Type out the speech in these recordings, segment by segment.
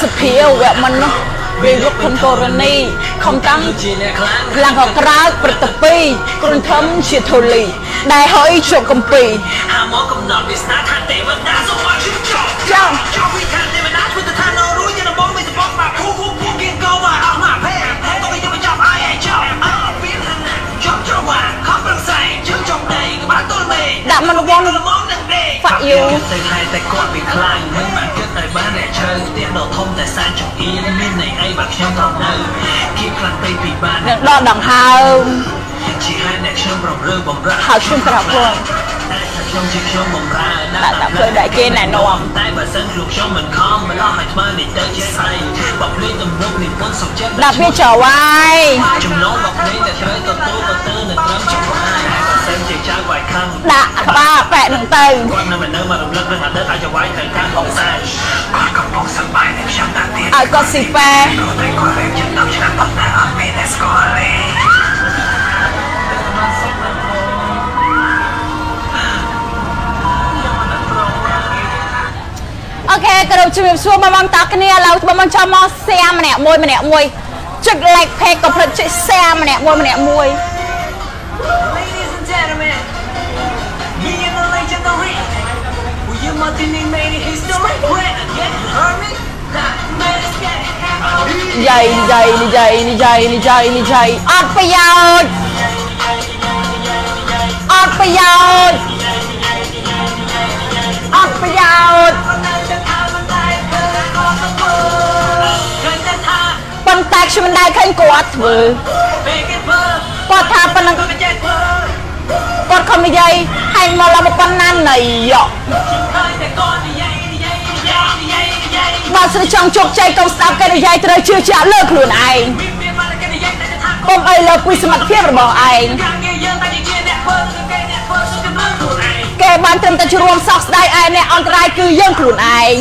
សភាវៈមនុស្សវិវខនករណីខំតាំងជាអ្នកខ្លាំងឡើងក៏ក្រៅប្រតិពីគ្រុនធំជាធូលីដែលហើយជក់កំពីហាមកកំណត់វាស្នាថាទេវតាសូមមកជិះចោចោចោវិធានទេវតាធ្វើទៅថានៅរួយជាដំបងមិនសបងមកភូភូភូគៀងកោមកអស់មកភេភេទៅយកមកចាប់អាយចោអើពីណាចោចោមកខំប្រឹងស្អែកជើងចុងដៃក្បាលទល់មេដាក់មកវងល្មមនឹងដេក Fuck you ទៅថែតែគាត់វាខ្លាំងមិនបានគិតឲ្យបានតែឈើផ្ទះដ៏ធំតែសានចង្អៀនមានន័យអីបើខ្ញុំត្រូវនៅគៀបខ្លាំងពេកពីបាននឹងដល់ដង្ហើមជាហេតុអ្នកខ្ញុំប្រំរើបំរើហើយខ្ញុំប្រាប់ខ្លួនតែថាខ្ញុំជាខ្ញុំបំរើដាក់តែធ្វើដែលគេណែនាំតែបើសិនលោកខ្ញុំមិនខំមិនអស់ឲ្យថ្មើរនេះទៅជាស្អីបើភ្លេងទំនុកនេះពុនសុខចិត្តដាក់វាចោលហើយចំណងបើភ្លេងតែត្រូវទទួលទៅទៅនៅត្រឹមចំណាយបើ សិនជាចៅវាយខឹងដាក់ក្បាលប៉ែកនឹងទៅគាត់នៅមិននៅមករំលឹកនឹងអតីតឲ្យចៅវាយទៅតាមបងសែគាត់កំពុងសប្បាយនឹងខ្ញុំតាំងទៀតឲ្យគាត់ស៊ីប៉ែគាត់តែគាត់រៀនចិត្តដល់ឆ្នាំប៉ុន្តែអត់មានតែស្គាល់ទេអូខេគោរពជំរាបសួរបងប្អូនតើគ្នាឥឡូវបងប្អូនចាំមកសៀមម្នាក់មួយម្នាក់មួយចុច like page ក៏ភ្លេចចុច share ម្នាក់មួយម្នាក់មួយ និយាយនិយាយនិយាយនិយាយនិយាយនិយាយអត់ប្រយោជន៍អត់ប្រយោជន៍អត់ប្រយោជន៍ប៉ុន្តែខ្ញុំមិនដែលឃើញគាត់ធ្វើគាត់ថាប៉ុណ្ណឹងគាត់ខំនិយាយហើយមកឡើងមកប៉ុណ្ណាណៃយក បើស្រីចង់ជោគជ័យកុំស្ដាប់គេនិយាយត្រូវជឿជាក់លើខ្លួនឯងកុំអីលើពីសមត្ថភាពរបស់ឯងគេបានត្រឹមតែជួមសោកស្ដាយឯអ្នកអន្តរាយគឺយើងខ្លួនឯង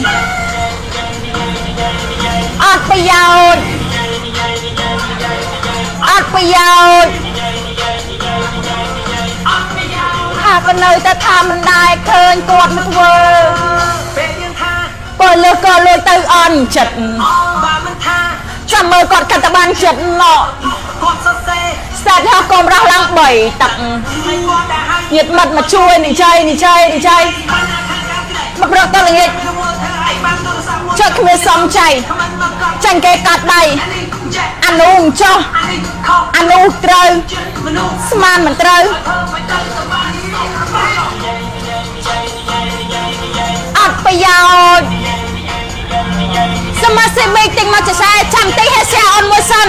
អត់ប្រយោជន៍អត់ប្រយោជន៍ ក៏នៅតែថាមិនដែរឃើញគាត់មកធ្វើក៏លើក៏លើទៅអន់ចិត្តចាំមើលគាត់កាត់តបានចិត្តណោះស្ដាប់ថាកុំរស់ឡើង3ទឹកញាតមិត្តមកជួយនិយាយនិយាយនិយាយមកប្រកទៅល្ងាចចុចគ្មានសំចៃចាញ់គេកាត់ដៃអានោះមិនចោះអានោះត្រូវស្មានមិនត្រូវ ប្រយោជន៍សមាសិមេទិញមកចសាចាំតិចហេសែអនមួយសិន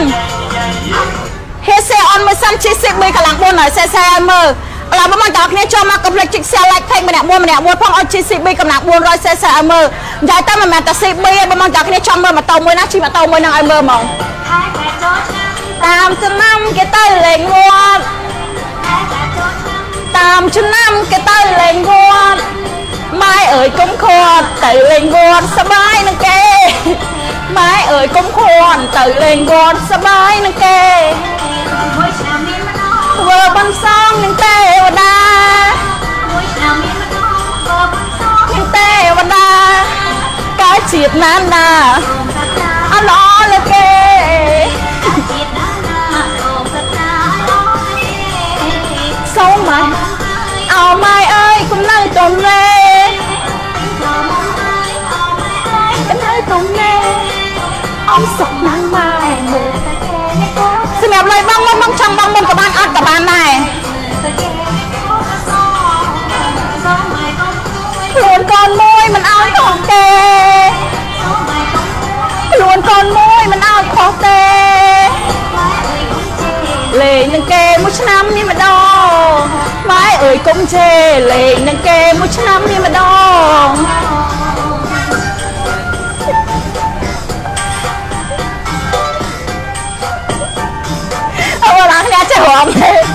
ហេសែអនមួយសិនជាសិបកន្លង4ហើយសែសែឲ្យមើលឥឡូវបងប្អូនទាំងគ្នាចូលមកកុំភ្លេចចុច share like page ម្នាក់មួយម្នាក់មួយផងឲ្យ GCB កំណាក់400 cc ឲ្យមើលនិយាយទៅមិនមែនតែ CB ទេបងប្អូនទាំងគ្នាចង់មើលម៉ូតូមួយណាជិះម៉ូតូមួយហ្នឹងឲ្យមើលហ្មងតាមចំណាំគេទៅលេងវត្តតាមចំណាំគេទៅលេងវត្ត ម៉ែអើយកុំខាត់ទៅលេងងាត់សបាយនឹងគេម៉ែអើយកុំខាត់ទៅលេងងាត់សបាយនឹងគេធ្វើបានសងនឹងទេវតានឹងទេវតាកើតជាតិណានណាអល្អលើគេសូមម៉ែអោម៉ែអើយគុំនៅទៅលេ កូនមួយមិនអោយខុសទេលេងនឹងគេមួយឆ្នាំមានម្ដងម៉ែអើយកុំជេរលេងនឹងគេមួយឆ្នាំមានម្ដងអូឡាគ្នាចេះរំទេ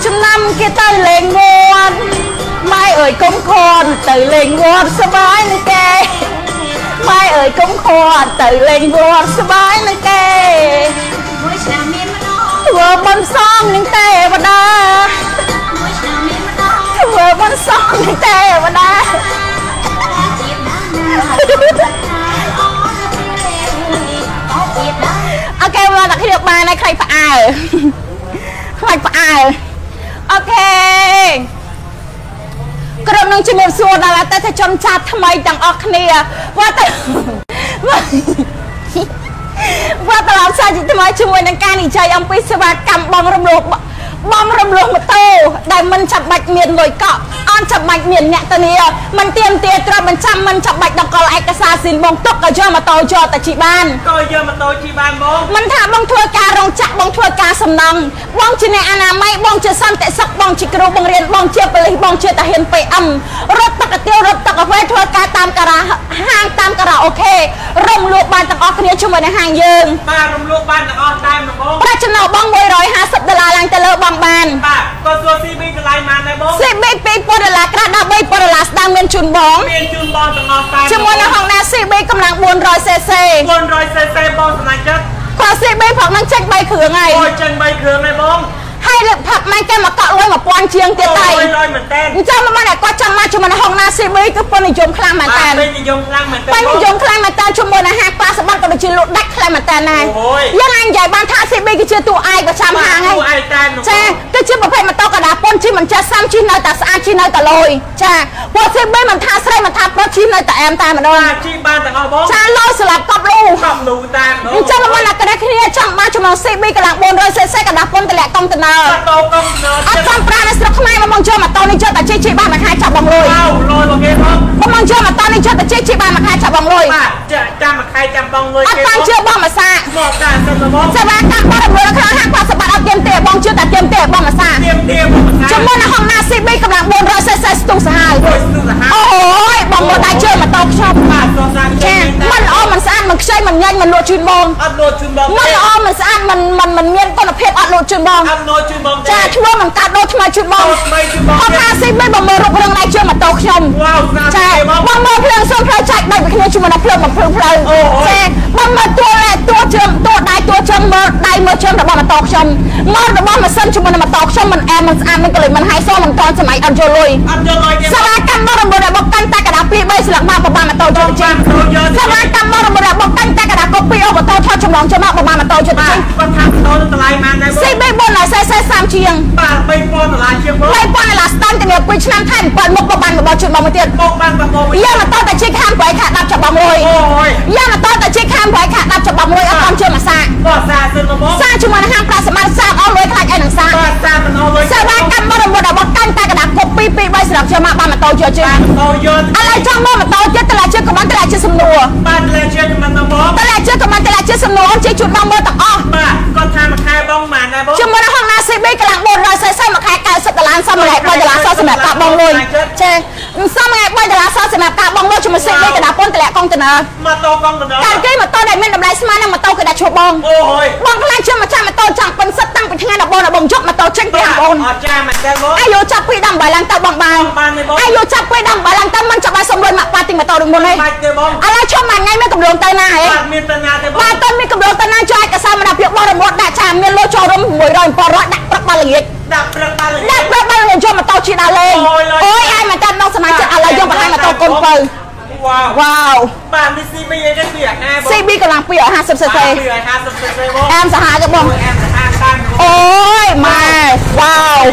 តាមចំណាំគេទៅលេងវត្តម៉ែអើយកុំខនទៅលេងវត្តសบายនឹងគេម៉ែអើ យគុំខត់ទៅលេងវត្តស្បាយនឹងគេ មួយឆ្នាំមានម្ដង ធ្វើបុណ្យសងនឹងទេវតា មួយឆ្នាំមានម្ដង ធ្វើបុណ្យសងនឹងទេវតា ជាតិណាស់ណាអូអូជាតិណាស់ អូខេមកតែគ្នាបានហើយខ្លាចផ្អើលខ្លាចផ្អើលអូ ខេក្រុមនឹងជំរាបសួរដល់អតិថិជនចាស់ថ្មីទាំងអស់គ្នាវត្តវត្តឡប់សាជាថ្មីជាមួយនឹងការនិយាយអំពីសេវាកម្មបងរំលោភ បងរំលោះម៉ូតូដែលមិនចាំបាច់មានលុយកក់អត់ចាំបាច់មានអ្នកធានាមិនទៀមទាត្រូវមិនចាំមិនចាំបាច់ដកលឯកសារស៊ីនបងទុកឲ្យយកម៉ូតូយកទៅជីបានក៏យកម៉ូតូជិះបានបងមិនថាបងធ្វើការរោងចក្របងធ្វើការសំណង់បងជាអ្នកអនាម័យបងជាសន្តិសុខបងជាគ្រូបង្រៀនបងជាប៉ូលីសបងជាតាហាន PM រត់ទឹកកាទៀវរត់ទឹកកាហ្វេធ្វើការតាមការ៉ាហាងតាមការ៉ាអូខេរំលោភបានទាំងអស់គ្នាជាមួយនឹងហាងយើងបាទរំលោភបានទាំងអស់តែម្ដងបងប្រាក់ចំណូលបង150ដុល្លារឡើងទៅលើបងបានបាទក៏សួរ CB តម្លៃបានដែរបង CB 2000ដុល្លារក្រាស់ដល់3000ដុល្លារស្ដាងមានជូនបងមានជូនបងទាំងអស់តែជាមួយនឹង Honda CB កម្លាំង 400cc 400cc បងសម្រាប់ចិត្តគាត់ CB ព្រោះនឹងចេញ3គ្រឿងហើយអូយចេញ3គ្រឿងដែរបង ហើយលើកផាប់ម៉ែគេមកកក់លុយ1000ជាងទៀតហើយអូយរយមែនតើអញ្ចឹងមកបានតែគាត់ចង់មកជាមួយនឹងហុងណា CB គឺពេញនិយមខ្លាំងមែនតើបាទពេញនិយមខ្លាំងមែនតើពេញនិយមខ្លាំងមែនតើជាមួយនឹងហាងប៉ាសបាត់ក៏ដូចជាលក់ដាច់ខ្លាំងមែនតើណាអូយយើងអាចនិយាយបានថា CB គឺជាតួឯកប្រចាំហាងហើយទូឯតែម្ដងចាគឺជាប្រភេទម៉ូតូកណ្ដាលពុនជិះមិនចេះសាំជិះនៅតែស្អាតជិះនៅតែលយចាព្រោះ CB មិនថាស្រីមិនថាប្រុសជិះនៅតែអែមតែម្ដងបាទជិះបានទាំងអស់បងចាលយស្លាប់កប់លូខំលូតែម្ដងអញ្ចឹងមកណាកណ្ដាគ្នាចង់មកជាមួយ CB កម្លាំង 400cc កណ្ដាលពុនតម្លាក់កុងតឺន័រម៉ូតូកុំណើអត់ចាំប្រាណនៅស្រុកខ្មែរមកមកចូលម៉ូតូនេះចូលតែជិះជិះបានមួយខែចាប់បងលុយវ៉ាវលយមកគេបងបងមកចូលម៉ូតូនេះចូលតែជិះជិះបានមួយខែចាប់បងលុយបាទចាចាំមួយខែចាំបងលុយអត់គេបានជឿបងមួយសាមកតាសិនទៅបងសេវាកម្មបរិបូរណ៍ខាងហាងប៉ាសបាត់អត់ទៀមទេបងជឿតែទៀមទេបងមួយសាទៀមទៀមមកខែជាមួយនឹងហុងណា CB កម្លាំង 400cc ស្ទុះសាហាវអូយស្ទុះសាហាវអូយបងមកតែជឿម៉ូតូខ្ញុំបាទសោះសាចាមិនល្អមិនស្អាតមិនខ្ចីមិនញ៉ាញ់មិនលក់ជូនបងអត់លួចជូនបងមិនល្អមិនស្អាតមិនមិនមិនមានគុណភាពអត់លក់ជូនបងអត់លួចជូនបងចាធ្វើមិនកាត់ដូរថ្មីជូនបងថ្មីជូនបងហុងណា CB បងមើលរូបរាងដៃជឿម៉ូតូខ្ញុំវ៉ាវស្នាមចាគេបងបងមើលភ្លើងសុំផ្លូវចាច់ដៃពីគ្នាជាមួយនឹងភ្លើងមកភ្លើងផ្លូវអូអូចាបងមើលតួតួជើងតួដៃតួជើងមើលដៃមើលជើងរបស់ម៉ូតូខ្ញុំមើលរបស់ម៉ាស៊ីនជាមួយនឹងម៉ូតូខ្ញុំមិនអែមមិនស្អាតមិនក្លិចមិនហាយសមិនតន់សម័យអត់យកលុយអត់យកលុយគេសេវាកម្មបរិបូរណ៍របស់កាន់តែកណ្ដាល2 3ស្លឹកមកប្រហែលម៉ូតូជិះទៅជិះចូលយកសេវាកម្មបរិបូរណ៍របស់ ចម្លងចូលមកប្រហែលម៉ូតូជិះទៅបាទជិះគាត់ថាទៅតម្លៃបានដែរបង CB 4ដល់40ជាងបាទ3000ដុល្លារជាងបងហើយប៉ុណ្ណេះឡាស្តាន់ទៅ2ឆ្នាំថែម7មុខប្រហែលរបស់ជិះមកមួយទៀតមកបានបងបងយកម៉ូតូទៅជិះខាងប្រៃខា10ចាប់បងលុយអូយយកម៉ូតូទៅជិះខាងប្រៃខា10ចាប់បងលុយអត់តាមជឿមកសាគាត់សាសិនមកបងសាជាមួយនឹងហាងប្រាក់សម្បត្តិសាអស់លុយខ្លាចអីនឹងសាគាត់សាមិនអស់លុយសេវាកម្មបរិបូរណ៍របស់កាន់តែកណ្ដាលកូពី2 3ស្លឹកជិះមកបានម៉ូតូជិះជិះអូយកឥឡូវចង់មកម៉ូតូទៀតតើជិះក៏បានតើជិះសំណួរបាទលេជាមិនទៅបងតើជិះក៏បាន តើជិះសំណួរជិះជូនបងមើលទាំងអស់បាទគាត់ថាមួយខែបងបានដែរបងជាមួយនឹង Honda CB កម្លាំង400 cc មួយខែ90ដុល្លារសមម្លែក3ដុល្លារសោះសម្រាប់ការបងលុយចាសមម្លែក3 ដុល្លារសោះសម្រាប់ការបងលុយជាមួយ CB កណ្ដាលពន្ធតម្លាក់កុងតឺន័រម៉ូតូកង់បណ្ដោតែគេម៉ូតូដែលមានតម្លៃស្មើនឹងម៉ូតូគេដាក់ឈ្មោះបងអូយបងខ្លាចជាម្ចាស់ម៉ូតូចង់ពិនសិតតាំងពីថ្ងៃដល់បងដល់បងយកម៉ូតូចេញពីហាងបងអត់ចាមិនដែរបងអាយុចាប់ពីដល់8ឡើងទៅបងបានបានទេបងអាយុចាប់ពីដល់8ឡើងទៅមិនចាប់បាយសុំលុយមកប៉ាទីម៉ូតូដូចមុនទេបាច់ទេបងឥឡូវឈប់មួយថ្ងៃមានកម្រងទៅណាហ៎បាទមានតញ្ញាទេបងបាទតើមានកម្រងទៅណាជួយឯកសារមរណភាពបរិបទដាក់ចាមានលុយចូលរួម100 700ដាក់ព្រឹកបាល់ល្ងាច ដាក់ព្រឹកបានលេដាក់ព្រឹកបាល់ល្ងាចយកម៉ូតូជិះដល់លេងអូយឡើយអូយអាយមកតាមដល់សមាជិកឥឡូវយកបន្លាយម៉ូតូកូនពៅវ៉ាវវ៉ាវបាទនេះ CB អីនេះពីអាហាបង CB កម្លាំង250 cc ពីអា50 cc បងអែមសាហាវទៅបងអែមសាហាវតាមអូយម៉ែវ៉ាវ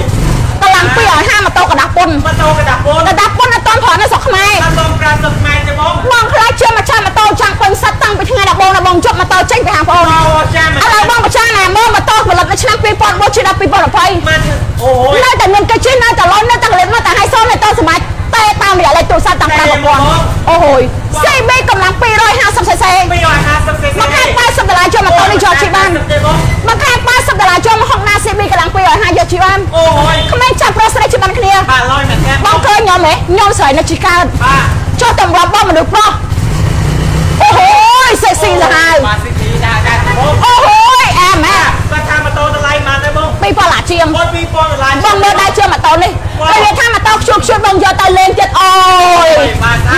កម្លាំង250ម៉ូតូកណ្ដាស់ពុនម៉ូតូកដាប់បងកណ្ដាស់ពុនអត់តន់ប្រនៅស្រុកខ្មែរអត់បងប្រាំទឹកម៉ែទេបងបងខ្លាចជាម្ចាស់ម៉ូតូចង់ពេញសិតតាំងពីថ្ងៃដល់បងដល់បងជប់ម៉ូតូចេញពីហាងបងអូចាមិនឥឡូវបងប្រចាំណាមើលម៉ូតូផលិតនៅឆ្នាំ2004ជិះដល់2020 មិនអូយ នៅតែមានកិច្ចជិះនៅតែលន់នៅតែកលិតនៅតែឲ្យសមនៅតែសម័យតែតាមរយៈលេខទូរស័ព្ទតាម5ប្រព័ន្ធអូហូយ CB កម្លាំង 250cc 250 cc មកខែ80ដុល្លារចូលម៉ូតូនេះយកជិះបាន ទេបង មកខែ80ដុល្លារចូលមក Honda CB កម្លាំង250យកជិះបាន អូយ ក្មេងចាប់ប្រុសស្រីជិះបានគ្នា បាទលយមែនទេ បងឃើញខ្ញុំហ៎ខ្ញុំ ស្រីនៅជិះកើតបាទចុះតម្រាប់បងមនុស្សប្រុសអូហូយសេកស៊ីទៅហើយបាទស៊ីស៊ីដាក់ដាក់បងអូហូយអែម៉ែគាត់ថាម៉ូតូតម្លៃបានទេបងពីប៉ឡាជាងអូយ2000ដុល្លារបងមើលដែរជឿម៉ូតូនេះហើយនិយាយថាម៉ូតូខ្ជូបខ្ជូបបងយកទៅលេងទៀតអូយ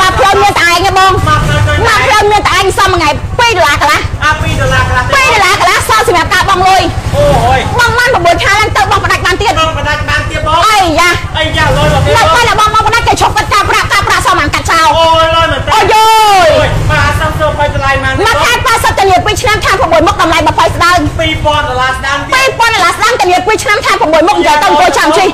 មកផ្លូវមានតែឯងទេបងមកទៅទៅមកផ្លូវមានតែឯញសុំមួយថ្ងៃ2ដុល្លារកន្លះអា2ដុល្លារកន្លះ2ដុល្លារកន្លះសល់សម្រាប់ការបងលុយអូយបងបាន9ខែឡើងទៅបងផ្ដាច់បានទៀតបងបដាច់បានទៀតបងអីយ៉ាអីយ៉ាលុយមកទៀតនៅបងពេលដែលបងបងផ្ដាច់គេ ឈប់កាត់ការប្រាក់ការប្រាក់សមបានកាត់ចោលអូយលុយមែនតើអូយយអូយបាទសំសូមឲ្យតម្លៃបានមួយខែ80តាលា2ឆ្នាំខាង6មុខតម្លៃ20ស្ដើង2000ដុល្លារស្ដាំទៀត2000ដុល្លារស្ដាំតាលា2ឆ្នាំខាង6មុខនិយាយទៅអង្គុយចាំជី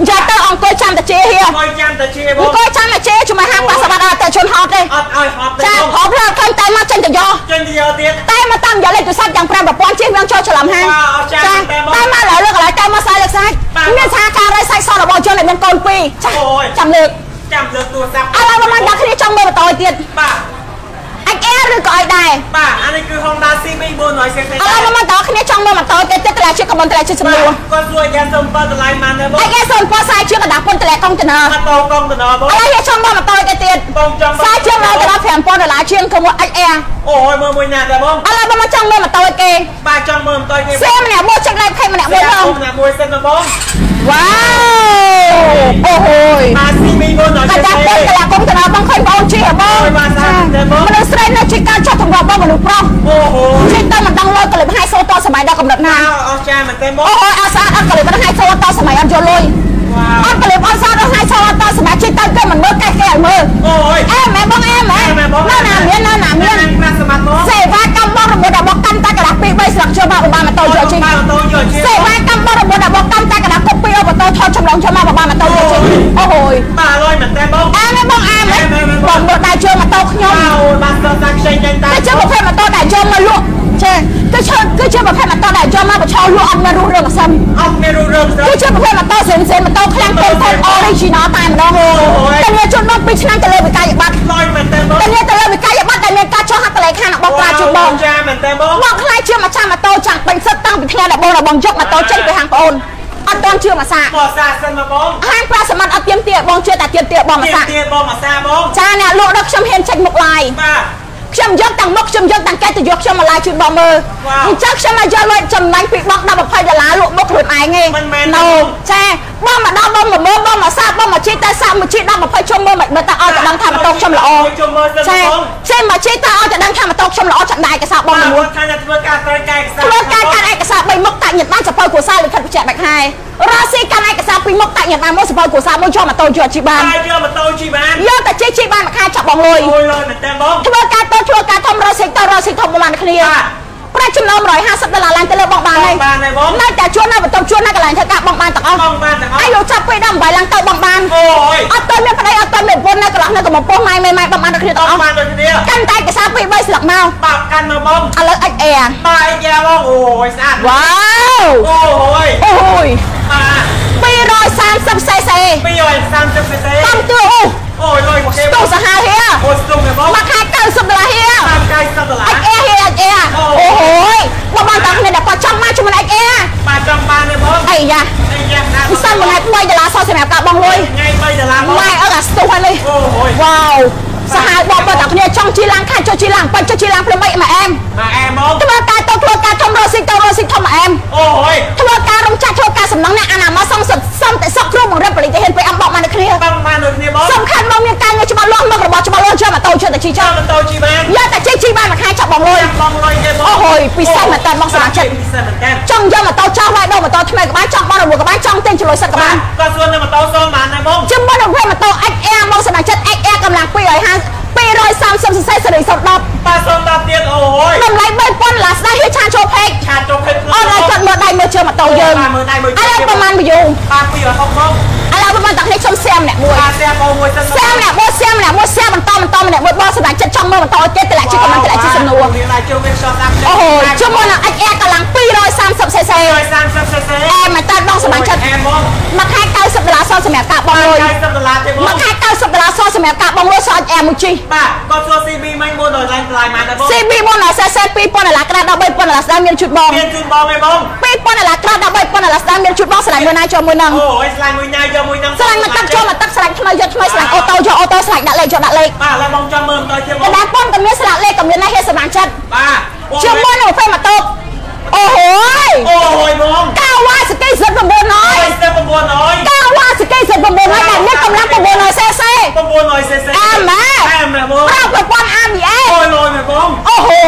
និយាយទៅអង្គុយចាំតាជាហៀអើយចាំតែជាបងអង្គុយចាំតាជាជំនួយហាងប៉ាសវត្តអត់តែជន់ហត់ទេអត់ឲ្យហត់ទេចាបងហប់លើឃើញតែមកចេញទៅយកចេញទៅយកទៀតតែមកតាមយកលេខទូរស័ព្ទយ៉ាង5ប្រព័ន្ធជិះវាចូលច្រឡំហាងបាទអរចា៎តែមកតែមកលើលើកន្លែងតែមកសាយលើកសាច់បាទមានថាការរៃសាច់សរបស់ជនដែលមានកូនពីរចាអូយចាំលើក ចាំលើកទូរស័ព្ទឥឡូវមកដល់គ្នាចង់មើលបន្តទៀតបាទអាចអែឬក៏ឲ្យដែរបាទអានេះគឺ Honda CB 400 cc ឥឡូវមកដល់គ្នាចង់មើលបន្តទៀតទៀតតម្លៃជាកំប៉ុនតម្លៃជាសំណួរគាត់សួរយ៉ាងសំបើតម្លៃម៉ានដែរបងអាចអែសូនពោះសាយជាកណ្ដាស់ពុនតម្លៃកុងតឺន័រម៉ូតូកុងតឺន័របងឥឡូវយើងចង់មើលបន្តទៀតទៀតបងចង់សាយជាមកទៅដល់5000ដុល្លារជាងគឺមួយអាចអែអូយមើលមួយណាដែរបងឥឡូវមកចង់មើលបន្តគេបាទចង់មើលបន្តគេសៀម្នាក់មួយចឹកឡែកភេទម្នាក់មួយផងម្នាក់មួយសិនណាបង វ៉ាវអូហូយបាទ CB 400កាចា cc ពុនកន្លះកុំតើបងឃើញបងជិះហ៎បងអូយបាទសាទេបងមនុស្សស្រីនៅជិះការចុះទង្វើបងមនុស្សប្រុសអូហូជិះទៅមិនដឹងលុយកលិបហើយសូតសម័យដល់កំណត់ណាអអស់ចាមែនទេបងអូអូអត់ស្អាតអត់កលិបហើយសូតសម័យអត់យកលុយវ៉ាអត់កលិបអត់ស្អាតអត់ហើយសូតសម័យជិះទៅគេមិនមើលកេះគេឲ្យមើលអូយអែមែនបងអែមែននៅណាមាននៅណាមានក្រាស់សមត្ថបងសេវាកម្មបងរបស់របស់កាន់តែកណ្ដាស់ពី3ស្លឹកជើងមកបបាម៉ូតូយកជិះ ម៉ូតូថតចម្លងជើងមកបបាម៉ូតូយកជិះអូហូយបាទលុយមែនទេបងអែមែនបងអែមែនបងមើលដៃជើងម៉ូតូខ្ញុំអូយបាទសតសាខ្ចីចេញតែគឺជាប្រភេទម៉ូតូដែលយកមកលក់ចេះគឺជាគឺជាប្រភេទម៉ូតូដែលយកមកបញ្ឆោលក់អត់មានរស់រឿងអសិនអត់មានរឿងស្រួលគឺជាប្រភេទម៉ូតូផ្សេងផ្សេងម៉ូតូខ្លាំងពេកពេក original តែម្ដងតែមានជនមក2ឆ្នាំទៅលើវិក័យប័ត្រលុយមែនទេបងតែមានទៅលើវិក័យប័ត្រដែលមានការចុះហត្ថលេខារបស់ប្រាជូបងចាមែនទេបងមកខ្លាយជាម្ចាស់ម៉ូតូចាំងពេញសិតតាំងពីថ្ងៃដែលបងរបស់យកម៉ូតូចេញពីហាងប្អូន អត់ទាន់ជឿមកសាមកសាសិនមកបងហាងប្រាសមត្ថអត់ទៀមទាបងជឿតែទៀមទាបងមកទៀសាទៀបងមកសាបងចាអ្នកលក់ដល់ខ្ញុំហ៊ានចេញមុខឡាយបាទខ្ញុំយកទាំងមុខខ្ញុំយកទាំងកែទៅយកខ្ញុំមកឡាយជូនបងមើលវ៉ាវអញ្ចឹងខ្ញុំមកយកលុយចំណេញពីបងដល់20ដុល្លារលក់មុខខ្លួនឯងឯងមិនមែនទេណូចា បងមកដល់បងមកមើលបងមកសាបងមកជីតែសាមកជីដល់20ជុំមើលមិនមើលតែឲ្យតែដឹងថាម៉ូតូខ្ញុំល្អជុំមើលសិនចាបងចេញមកជីតែឲ្យតែដឹងថាម៉ូតូខ្ញុំល្អចាក់ដែរកសាបងបាទមួយគាត់ថាធ្វើការត្រូវកែកសាធ្វើការកាន់ឯកសារ3មុខតាក់ញាតបានសភៅគ្រួសារលិខិតបញ្ជាក់បាច់ហើយរស់ស៊ីកាន់ឯកសារ2មុខតាក់ញាតបានមកសភៅគ្រួសារមួយយកម៉ូតូយកជីបានបាទយកម៉ូតូជីបានយកតែជីជីបានមួយខែចាប់បងលុយអូយលុយមែនទេបងធ្វើការតូចធ្វើការធំរស់ស៊ីទៅរស់ស៊ីធំប្រហែលគ្នា បាទប្រាក់ចំណូល150ដុល្លារឡើងទៅលើបងបានហើយបានហើយបងនៅតែជួននៅបន្ទប់ជួននៅកន្លែងធ្វើការបងបានទាំងអស់បងបានទាំងអអាស់យុចាប់ពីដល់8ឡើងទៅបងបានអូយអត់ទៅមានប្តីអត់ទៅមានប្រពន្ធនៅកន្លោះនៅកំពង់ម៉ែម៉ែម៉ែបងបានដល់គ្នាទាំងអស់បានដូចគ្នាកាន់តែឯកសារពី3ស្លឹកមកបាទកាន់មកបងឥឡូវអិចអែបាទយ៉ាបងអូយស្អាតវ៉ាវអូយអូយ ពិសេសមែនតើបងសមាជិកពិសេសមែនតើចង់យកម៉ូតូចោលហើយដូរម៉ូតូថ្មីក៏បានចង់បោះរវល់ក៏បានចង់ទិញចលុយសិតក៏បានគាត់សួរនៅម៉ូតូសូមបានដែរបងជំនួសនឹងម៉ូតូ XR មកសមាជិក XR កម្លាំង250 230 cc សេរីសុទ្ធ10បាទសូមដល់ទៀតអូយតម្លៃ3000ឡាស្ដាយហៀឆានចូលពេកឆាតចូលភេទអត់ឲ្យគាត់មើលដៃមើលជើងម៉ូតូយើងបាទមើលដៃមើលជើងឥឡូវប្រហែលមួយយូរបាទ260បង ឥឡូវប្រហែលតាក់នេះខ្ញុំសៀមម្នាក់មួយបាទតែបងមួយសិនសៀមម្នាក់មួយសៀមម្នាក់មួយសៀមបន្តបន្តម្នាក់មួយបងសម្រាប់ចិត្តចង់មើលបន្តឲ្យគេតម្លាក់ជិះកំតម្លាក់ជិះសំណួរមានដៃជើងមានខ្យល់តាមអូហូជាមួយនឹង XR កម្លាំង 230 cc 30 cc អែមែនតើបងសម្រាប់ចិត្តអែបងមួយខែ90ដុល្លារសល់សម្រាប់ការបងលុយ90ដុល្លារទេបងមួយខែ90ដុល្លារសល់សម្រាប់ការបងលុយសល់ XR មួយជីបាទគាត់សួរ CB មិញ4ដល់ឡើងថ្លៃមកដែរបង CB មុនដល់40 2000ដុល្លារក្រាស់ដល់3000ដុល្លារស្ដាយមានជូតបងមានជូនបងឯងបង 2000ដុល្លារក្រាស់ដល់3000ដុល្លារស្ដាយមានជូតបងស្លាញ់មួយណាចូលមួយហ្នឹងអូយស្លាញ់មួយញ៉ាយយកមួយនឹងស្លាញ់មកទឹកចូលមកទឹកស្លាញ់ថ្មីយកថ្មីស្លាញ់អូតូយកអូតូស្លាញ់ដាក់លេខយកដាក់លេខបាទឡើយបងចង់មើលបន្តទៀតបកងណ្ដាលប៉ុនក៏មានស្លាកលេខក៏មានដែរហេតុសម្រាប់ចិត្តបាទជាមួយនឹង20ម៉ូតូអូហូយអូយបងកាវ៉ាសកេសិត900 8900កាវ៉ាសកេសិត900ដែលមានកម្លាំង900 cc 900 cc អាម៉ែអាម៉ែបងប្រើប្រព័ន្ធ ABS អូយលយមែនបង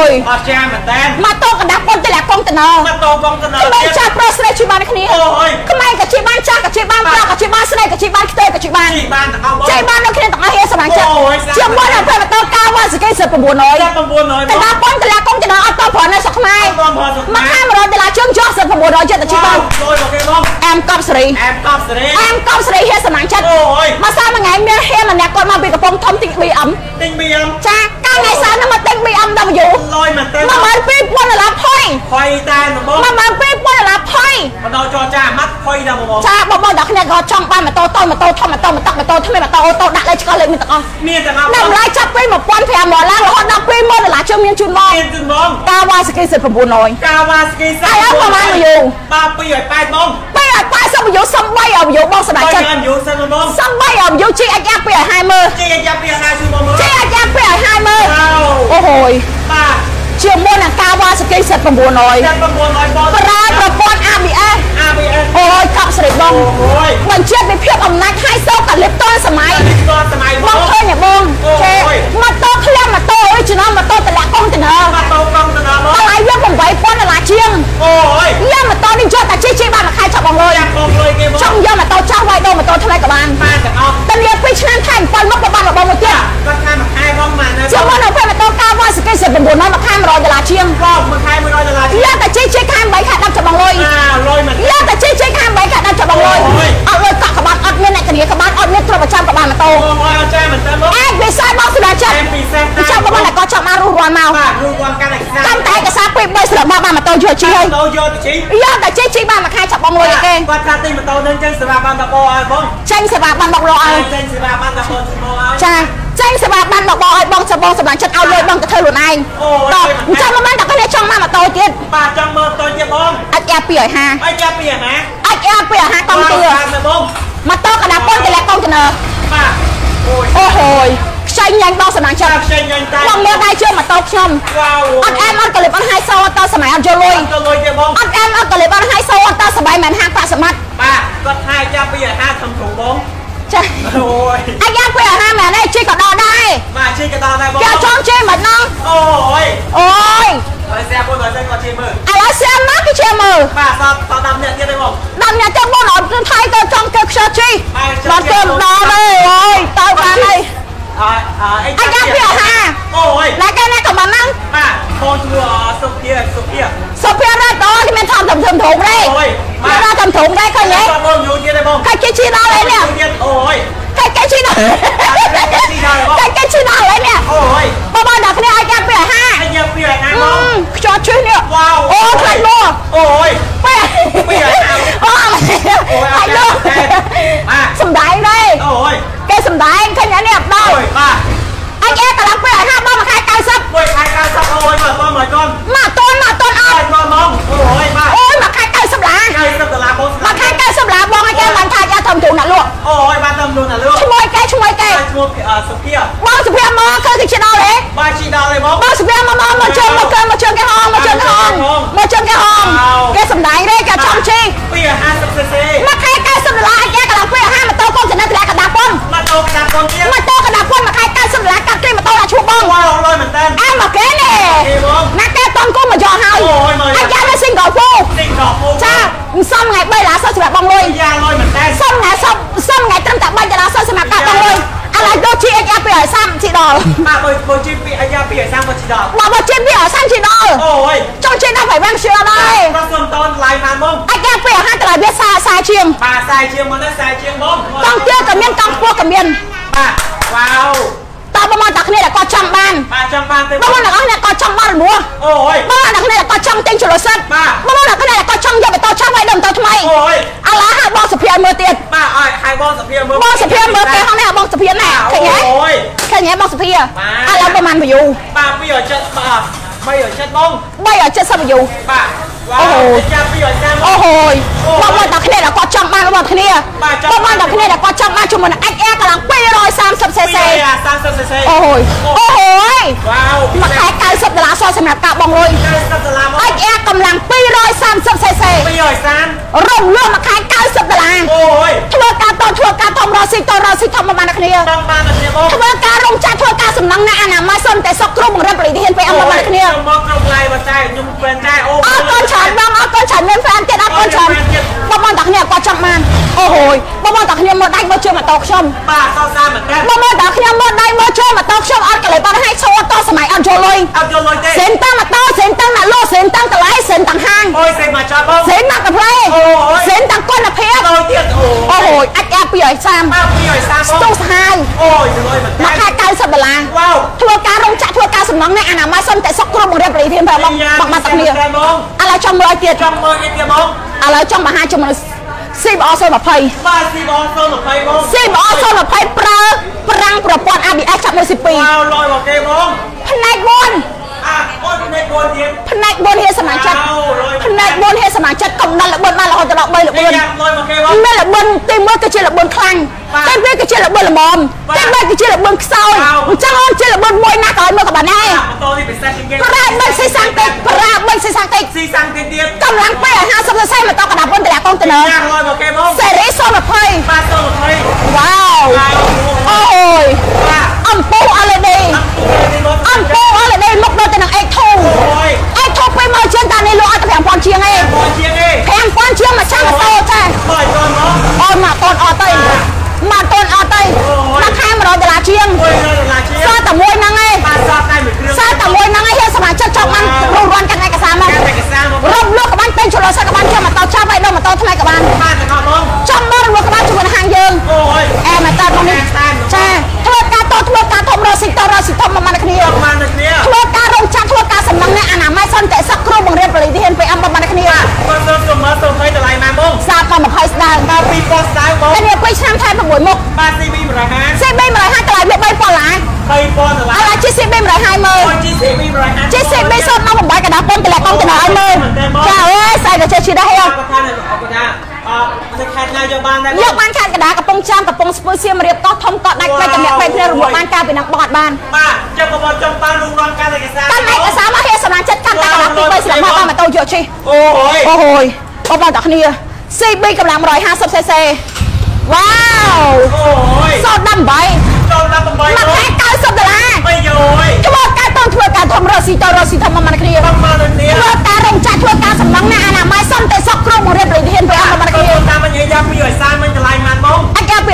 យអត់ចាមែនតើម៉ូតូកណ្ដាស់ប៉ុនទៅលាកុង តណើម៉ូតូបងទៅនៅក្មេងចាស់ប្រុសស្រីជួយបានគ្នាអូយខ្មែរក៏ជួយបានចាស់ក៏ជួយបានប្រុសក៏ជួយបានស្រីក៏ជួយបានខ្ទើក៏ជួយបានជីបានទាំងអស់បងជួយបាននៅគ្នាទាំងអស់គ្នាសម្រាប់ចិត្តអូយស្អាតជាមួយនឹងពេលម៉ូតូកាវ៉ាសាគី1900 900កណ្ដាស់ប៉ុនទៅលាកុងតណើអត់តប្រនៅស្រុកខ្មែរអត់តប្រនៅស្រុកខ្មែរមកខែ100ដុល្លារជើងចុះសិន900ចិត្តទៅជួយបានលុយមកគេបងអែមកប់សេរីអែមកប់សេរីអែមកប់សេរីហេសម្រាប់ចិត្តអូយមកសាមួយថ្ងៃមានហេម្នាក់គាត់មកពីកំពង់ធំទិញ BM ទិញមីអំចាកាលថ្ងៃសៅរ៍ហ្នឹងមកទិញ BMW លុយមែនតើមកមើល2000ដុល្លារផុយផុយតែបងមកមើល2000ដុល្លារផុយបណ្ដោចរចាម៉ាត់ផុយដល់បងចាបងប្អូនទាំងគ្នាក៏ចង់បានម៉ូតូតូចម៉ូតូធំម៉ូតូម៉ូតូម៉ូតូថ្មីម៉ូតូអូតូដាក់លេខឆ្កឹះលេខមានទាំងអស់មានទាំងអស់ដល់ម្លាយចាប់ពី1500មកឡើងរហូតដល់20000ដុល្លារជើងមានជូនមកមានទាំងបងកាវ៉ាសាគី1900កាវ៉ាស្គីសាឥឡូវប្រហែលមួយយូបាទ280បងពេលឲ្យ80វីយូសំបីឲ្យវីយូបងសម្រាប់បាយចិត្តញ៉ាំយូសិនបងសំបីឲ្យវីយូជីអាចយ៉ាប់ពីឲ្យហើយមើលជិះយ៉ាប់ពីណាជួយបងមើលជីអាចយ៉ាប់ពីឲ្យហើយមើលវ៉ាវអូហូយបាទ ជាមួយនឹងកាវ៉ាសាគី1900តែ900បងប្រើប្រព័ន្ធ ABS ABS អូយកប់ស្រីបងអូយបញ្ជាក់ពីភាពអំណាចហើយសោកកលិបតនសម័យនេះក៏សម័យបបងងឃើញទេបងអូចេយម៉ូតូធ្លាក់ម៉ូតូអីចំណងម៉ូតូតម្លាក់កុងតឺន័រម៉ូតូកង់ទៅណាបងតម្លៃយក8000ដុល្លារជាងអូយយកម៉ូតូនេះយកតែជិះជិះបានមួយខែចាប់បងលុយចាំបងលុយគេបងចង់យកម៉ូតូចាស់វាយដូរម៉ូតូថ្មីក៏បានបានទាំងអស់តែលា2ឆ្នាំថែម7មកក៏បានរបស់មួយទៀតគាត់ថាមួយខែបងបានណាជាមួយនឹងពេលម៉ូតូកាវ៉ាសាគី1900មកខែ100ដុល្លារជាងបងមួយខែ100ដុល្លារយកតែជិះជិះខែ8ខែ10ចាប់បងលុយអាលុយមិនយកតែជិះជិះខែ8ខែ10ចាប់បងលុយអូយអត់លុយកក់ក្បាត់អត់មានអ្នកធានាក្បាត់អត់មានទ្រព្យប្រចាំក៏បានម៉ូតូអូយអត់ចាមែនតើបងអាចវាសាយបងសម្រាប់ចិត្តតែពិសេសតែចាំបងតែក៏ចាំបានរស់រាន់មកបាទរូបគាត់កាន់តែខ្សែកាន់តែឯកសារពី3ស្រាប់បានម៉ូតូយកជិះហើយម៉ូតូយកទៅជិះយកតែជិះជិះបានមួយខែចាប់បងលុយឯគេគាត់ថាទិញម៉ូតូនឹងចឹងសេវាបានតបឲ្យបងចាញ់សេវាបានបកលឲ្យចេញសេវាបានតបទៅមកឲ្យចា ចាញ់សេវាបានបកឲ្យបងចាំបងសម្រាប់ចិត្តឲ្យលុយបងទៅធ្វើខ្លួនឯងអូយតអញ្ចឹងមកបានតែគ្នាចង់មកម៉ូតូទៀតបាទចង់មើលតូចទៀតបងអាចយ៉ា250ហើយចាប់ពីណាអាចយ៉ា250កង់ទឿតាមទៅបងម៉ូតូកណ្ដាស់ប៉ុនទៅលាក់កង់ទៅនើបាទអូយអូហូយខ្ចីញ៉ាញ់បងសម្រាប់ចិត្តចាប់ចេញញ៉ាំតែបងមើលដៃជើងម៉ូតូខ្ញុំវ៉ាវអត់អែមអត់កលិបអត់ហាយសោអត់តសម័យអត់យកលុយទៅលុយទៀតបងអត់អែមអត់កលិបអត់ហាយសោអត់តសម័យមិនហាងប្រាក់សម្បត្តិបាទគាត់ថាចាប់ពី50ធំធំបង ចាអូយអាចយ៉ា250មែនទេជិះក៏ដល់ដែរបាទជិះក៏ដល់ដែរបងគេចង់ជិះមិនណងអូយអូយហើយស្រាប់បងដល់ចឹងគាត់ជិះមើលឥឡូវសៀមមកគេជិះមើលបាទសតត10នាក់ទៀតទេបងដល់អ្នកទៅបងអត់ថៃទៅចង់គេខ្ជិលជិះដល់ទៅម្ដងទេអូយទៅបានហើយអើអើអីអាចយ៉ា250អូយតែគេអ្នកក៏មិនហ្នឹងបាទកូនឈ្មោះសុភាសុភាសុភារ៉ាតអូគេមានថំធំធំធំទេអូយ មានរ៉ាធំធំទេឃើញទេគាត់បងយូរទៀតទេបងគេជិះជិះដល់ហើយនេះទៀតអូយគេគេជិះដល់គេគេជិះដល់ហើយនេះអូយបងបងដល់គ្នា អាចយ៉ា250អញពីណាបងខ្ជិលជិះនេះវ៉ាវអូខ្លាចមកអូយបែអូហើយលោកសំដែងទេអូយគេសំដែងឃើញអានេះអត់ដល់អូយបាទអញអែកន្លងពេល50បងមួយខែ90មួយខែ90អូយបាទបងមកកូនមកតូនមកតូនអអើត់យបងបងអូយបាទអូយមួយខែ90ឡា90ដុល្លារបងមួយខែ90ឡាបងឲ្យគេបានថាយ៉ាធំទូណាលក់អូយបាទតាមនោះណាលឿនឈ្មោះគេឈ្មោះគេឈ្មោះសុភាបងសុភាមកគឺគេជិះដល់ទេបាទជីដល់ទេបងបងសុភាមកមកមកជើងមកកើមកជើងគេហងមកជើងគេហងមកជើងគេហងគេសំដែងទេគេចំជីពី50 cc មួយខែ90ដុល្លារអញ គេកន្លងពេល50ម៉ូតូកូនចំណេះតម្លាក់កណ្ដាស់ប៉ុនមកតោកដាក់បងទៀតម៉ូតូកណ្ដាស់ប៉ុនមួយខែ90ដុល្លារកាត់គេម៉ូតូដាក់ឈ្មោះបងវ៉ាវលុយមែនតើអែមកគេនេះគេបងណាគេតន់គុំមកយកហើយអូយមើលអញយ៉ានៅ Singapore ទិញកោពូចាសំថ្ងៃ3ឡាសិនសម្រាប់បងលុយយ៉ាលុយមែនតើសំថ្ងៃសំសំថ្ងៃត្រឹមតែ3ដុល្លារសិនសម្រាប់កាត់បងលុយឥឡូវដូចជាអញយ៉ាពីឲ្យ30ជីដល់បាទបើបើជីពីអាយ៉ាពីឲ្យ30ជីដល់បើមកជិះពីឲ្យ30ជីដល់អូ យចង់ជិះដល់5វាំងជឿដែរប្រសិនតនឡាយបានបងអញយ៉ាពីឲ្យ50តម្លៃវាសាសាជាងបាទខ្សែជាងមកនេះខ្សែជាងបងកង់ទៀតក៏មានកង់ខ្ពស់ក៏មានបាទវ៉ាវតើបងមកតាគ្នាដែលគាត់ចង់បានបាទចាំបានទេបងមកអ្នកនេះគាត់ចង់បានរមួអូយបងមកអ្នកនេះគាត់ចង់ទិញជលសិតបាទបងមកអ្នកនេះគាត់ចង់យកបតោឆាប់ឲ្យដល់បតោថ្មីអូយឥឡូវឲ្យបងសុភាមើលទៀតបាទឲ្យឲ្យបងសុភាមើលបងសុភាមើលពេលហ្នឹងនេះបងសុភាណែឃើញទេអូយឃើញទេបងសុភាឥបាទឡូវប្រហែលវីយូបាទពីឲ្យចិត្តបាទ បីឲ្យចិត្តបង370វីយូបាទវ៉ាអូវហូចាំពីឲ្យតាមអូហូយអូបងមកដល់គ្នាដែលគាត់ចង់បានបងគ្នាបាទចង់បង Vâng, មកដល់គ្នាដែលគាត់ចង់បានជាមួយនឹង XR កម្លាំង 230cc 30 cc អូហូយអូហូយវ៉ាវមួយខែ90ដុល្លារសសម្រាប់ការបងលុយ90ដុល្លារបង XR កម្លាំង 230cc 230រំលោះមួយខែ 90ដុល្លារអូយធ្វើការតធ្វើការធំរកស៊ីតរកស៊ីធំមកបានតែគ្នាបងបានតែគ្នាបងធ្វើការរោងចក្រធ្វើការសំណង់ណាអនាម័យសុនតែសុខគ្រប់បង្រឹបពលិធានពេលអមមកបានតែគ្នាខ្ញុំមកគ្រប់ឡាយបើតែខ្ញុំពេលតែអូអរគុណច្រើនបងអរគុណច្រើនមានហ្វេនទៀតអរគុណច្រើនបងប្អូនតាគ្នាគាត់ចង់បានអូហូយបងប្អូនតាគ្នាមើលដៃមើលជើងម៉ូតូខ្ញុំបាទសោសាមកតែបងប្អូនតាគ្នាមើលដៃមើលជើងម៉ូតូខ្ញុំអត់កលេបអត់ឲ្យឈរតសម័យអត់ចូលលុយអត់យកលុយទេសេនតាំងម៉ូតូសេនតាំងណាលោសេនតាំងកន្លែងសេនតាំងហាងអូយសេមកចោលបងសេនតាំងកាផ្លេសេនតាំងគុណភាពអូយទៀតអូអូហូយអាចអា230បាទ230ស្ទុះសាហាវអូយលុយមកមួយតែខែ90ដុល្លារវ៉ាវធ្វើការរោងចក្រធ្វើការសំណង់នេះអនាម័យសុនតែសុខគ្រប់បង្រៀបពលិធានពេលបងបងមកតាគ្នាតែបងឥឡូវចង់មើលឲ្យទៀតចាំមើលទៀតបងឥឡូវចង់បង្ហាញជំនួស CBO 020 បាទស៊ីបងសូន20 បង CBO 020 ប្រើប្រាំងប្រព័ន្ធ ABS ចាប់មួយ C2 វ៉ាវលុយមកគេបងផ្នែក4 អាអូយភ្នែក4ទៀតផ្នែក4ហេសមាជិកផ្នែក4ហេសមាជិកកំណត់ល្បឿនបានរហូតដល់3ល្បឿនេះនយ៉ាលុយមកគេបងមានល្បឿនទី1គឺជាល្បឿនខ្លាំងទី2គឺជាល្បឿនល្មមទី3គឺជាល្បឿនខ្សោយអញ្ចឹងអូនជាល្បឿនមួយណាក៏ឲ្យមើលក៏បានដែរម៉ូតូនេះពិសេសជាងគេប្រាក់មិនស៊ីសាំងតិចប្រាក់មិនស៊ីសាំងតិចស៊ីសាំងទៀតទៀតកម្លាំង250សរសៃមកតកដាពុនតលាកុងតឺន័រយ៉ាលុយមកគេបងសេរី020បាទសូន20វ៉ាវវ៉ាវអូយបាទអំពូ LED នេះមកអំពូ LED មកដូចទៅនឹង X2 អូយ X2 ពេលមកជាងតានេះលក់អត់ទៅ5000ជាងឯងបងជាងទេ5000ជាងមួយឆ្នាំម៉ូតូចាបើយន់មកអូនមកតូនអត់ទៅមកតូនអត់ទៅមកខែ100ដុល្លារជាងមួយដុល្លារជាងសល់តែមួយហ្នឹងឯងបាទសតតែមួយគ្រឿងសល់តែមួយហ្នឹងឯងហេសមាជិកចង់បានរងរាន់កាន់ឯកសារមកតែកសាមករំលោះក្បាញ់ពេញចលសិកក្បាញ់ជាម៉ូតូចាប់ឲ្យដល់ម៉ូតូថ្មីក្បាញ់បាទទាំងអស់បងចំមករំលោះក្បាញ់ជាមួយនឹងហាងយើងអូយអែម៉ូតូមកនេះចាធ្វើ ការតធ្វើការធំរកស៊ីតរកស៊ីធំមកមកគ្នាបងបានតែគ្នាធ្វើការរោងចក្រធ្វើការសំណង់អ្នកអនាម័យសន្តិសុខគ្រូបង្រៀនបរិយាកាស PM បងបានគ្នាបងសូនសុំមើលសូន20តម្លៃម៉ែបងសាបមក20ស្ដើងបាទពីប៉ុស្តៅបងតែនេះ2ឆ្នាំថែម6មុខបាទ CB 150 CB 150តម្លៃវា3ប៉ុណ្ណា3000ដុល្លាឥរឡូវជិះ CB 150មើលអូយ GCB 150ជិះ CB សូត្រមក8កណ្ដាស់ប៉ុនតម្លាក់កងទៅដល់ឲ្យមើលចាអើយស្អែកទៅចេះជិះដែរហេ អបខានអបខានអឺទៅខេត្តណាយកបានដែរយកបានខាត់កណ្ដាស់កំពង់ចាមកំពង់ស្ពឺសៀមរាបកោះធំកោះដាច់ពេជ្រតម្លាក់ពេជ្រគ្នារំលោភបានការពីនឹងបត់បានបាទចាំបងចង់បានរូបរាងកាយឯកសារកាន់ឯកសារមកហេសមាជិកកាន់តែកណ្ដាស់ទី3ស្លាប់មកបានម៉ូតូយកជិះអូយអូហូយបងប្អូនទាំងគ្នា CB កម្លាំង 150cc វ៉ាវអូយសោត18ចូលដល់8មួយខែ90ដុល្លារអីយោយធ្វើការតធ្វើការធំរកស៊ីតរកស៊ីធំមកមកគ្នា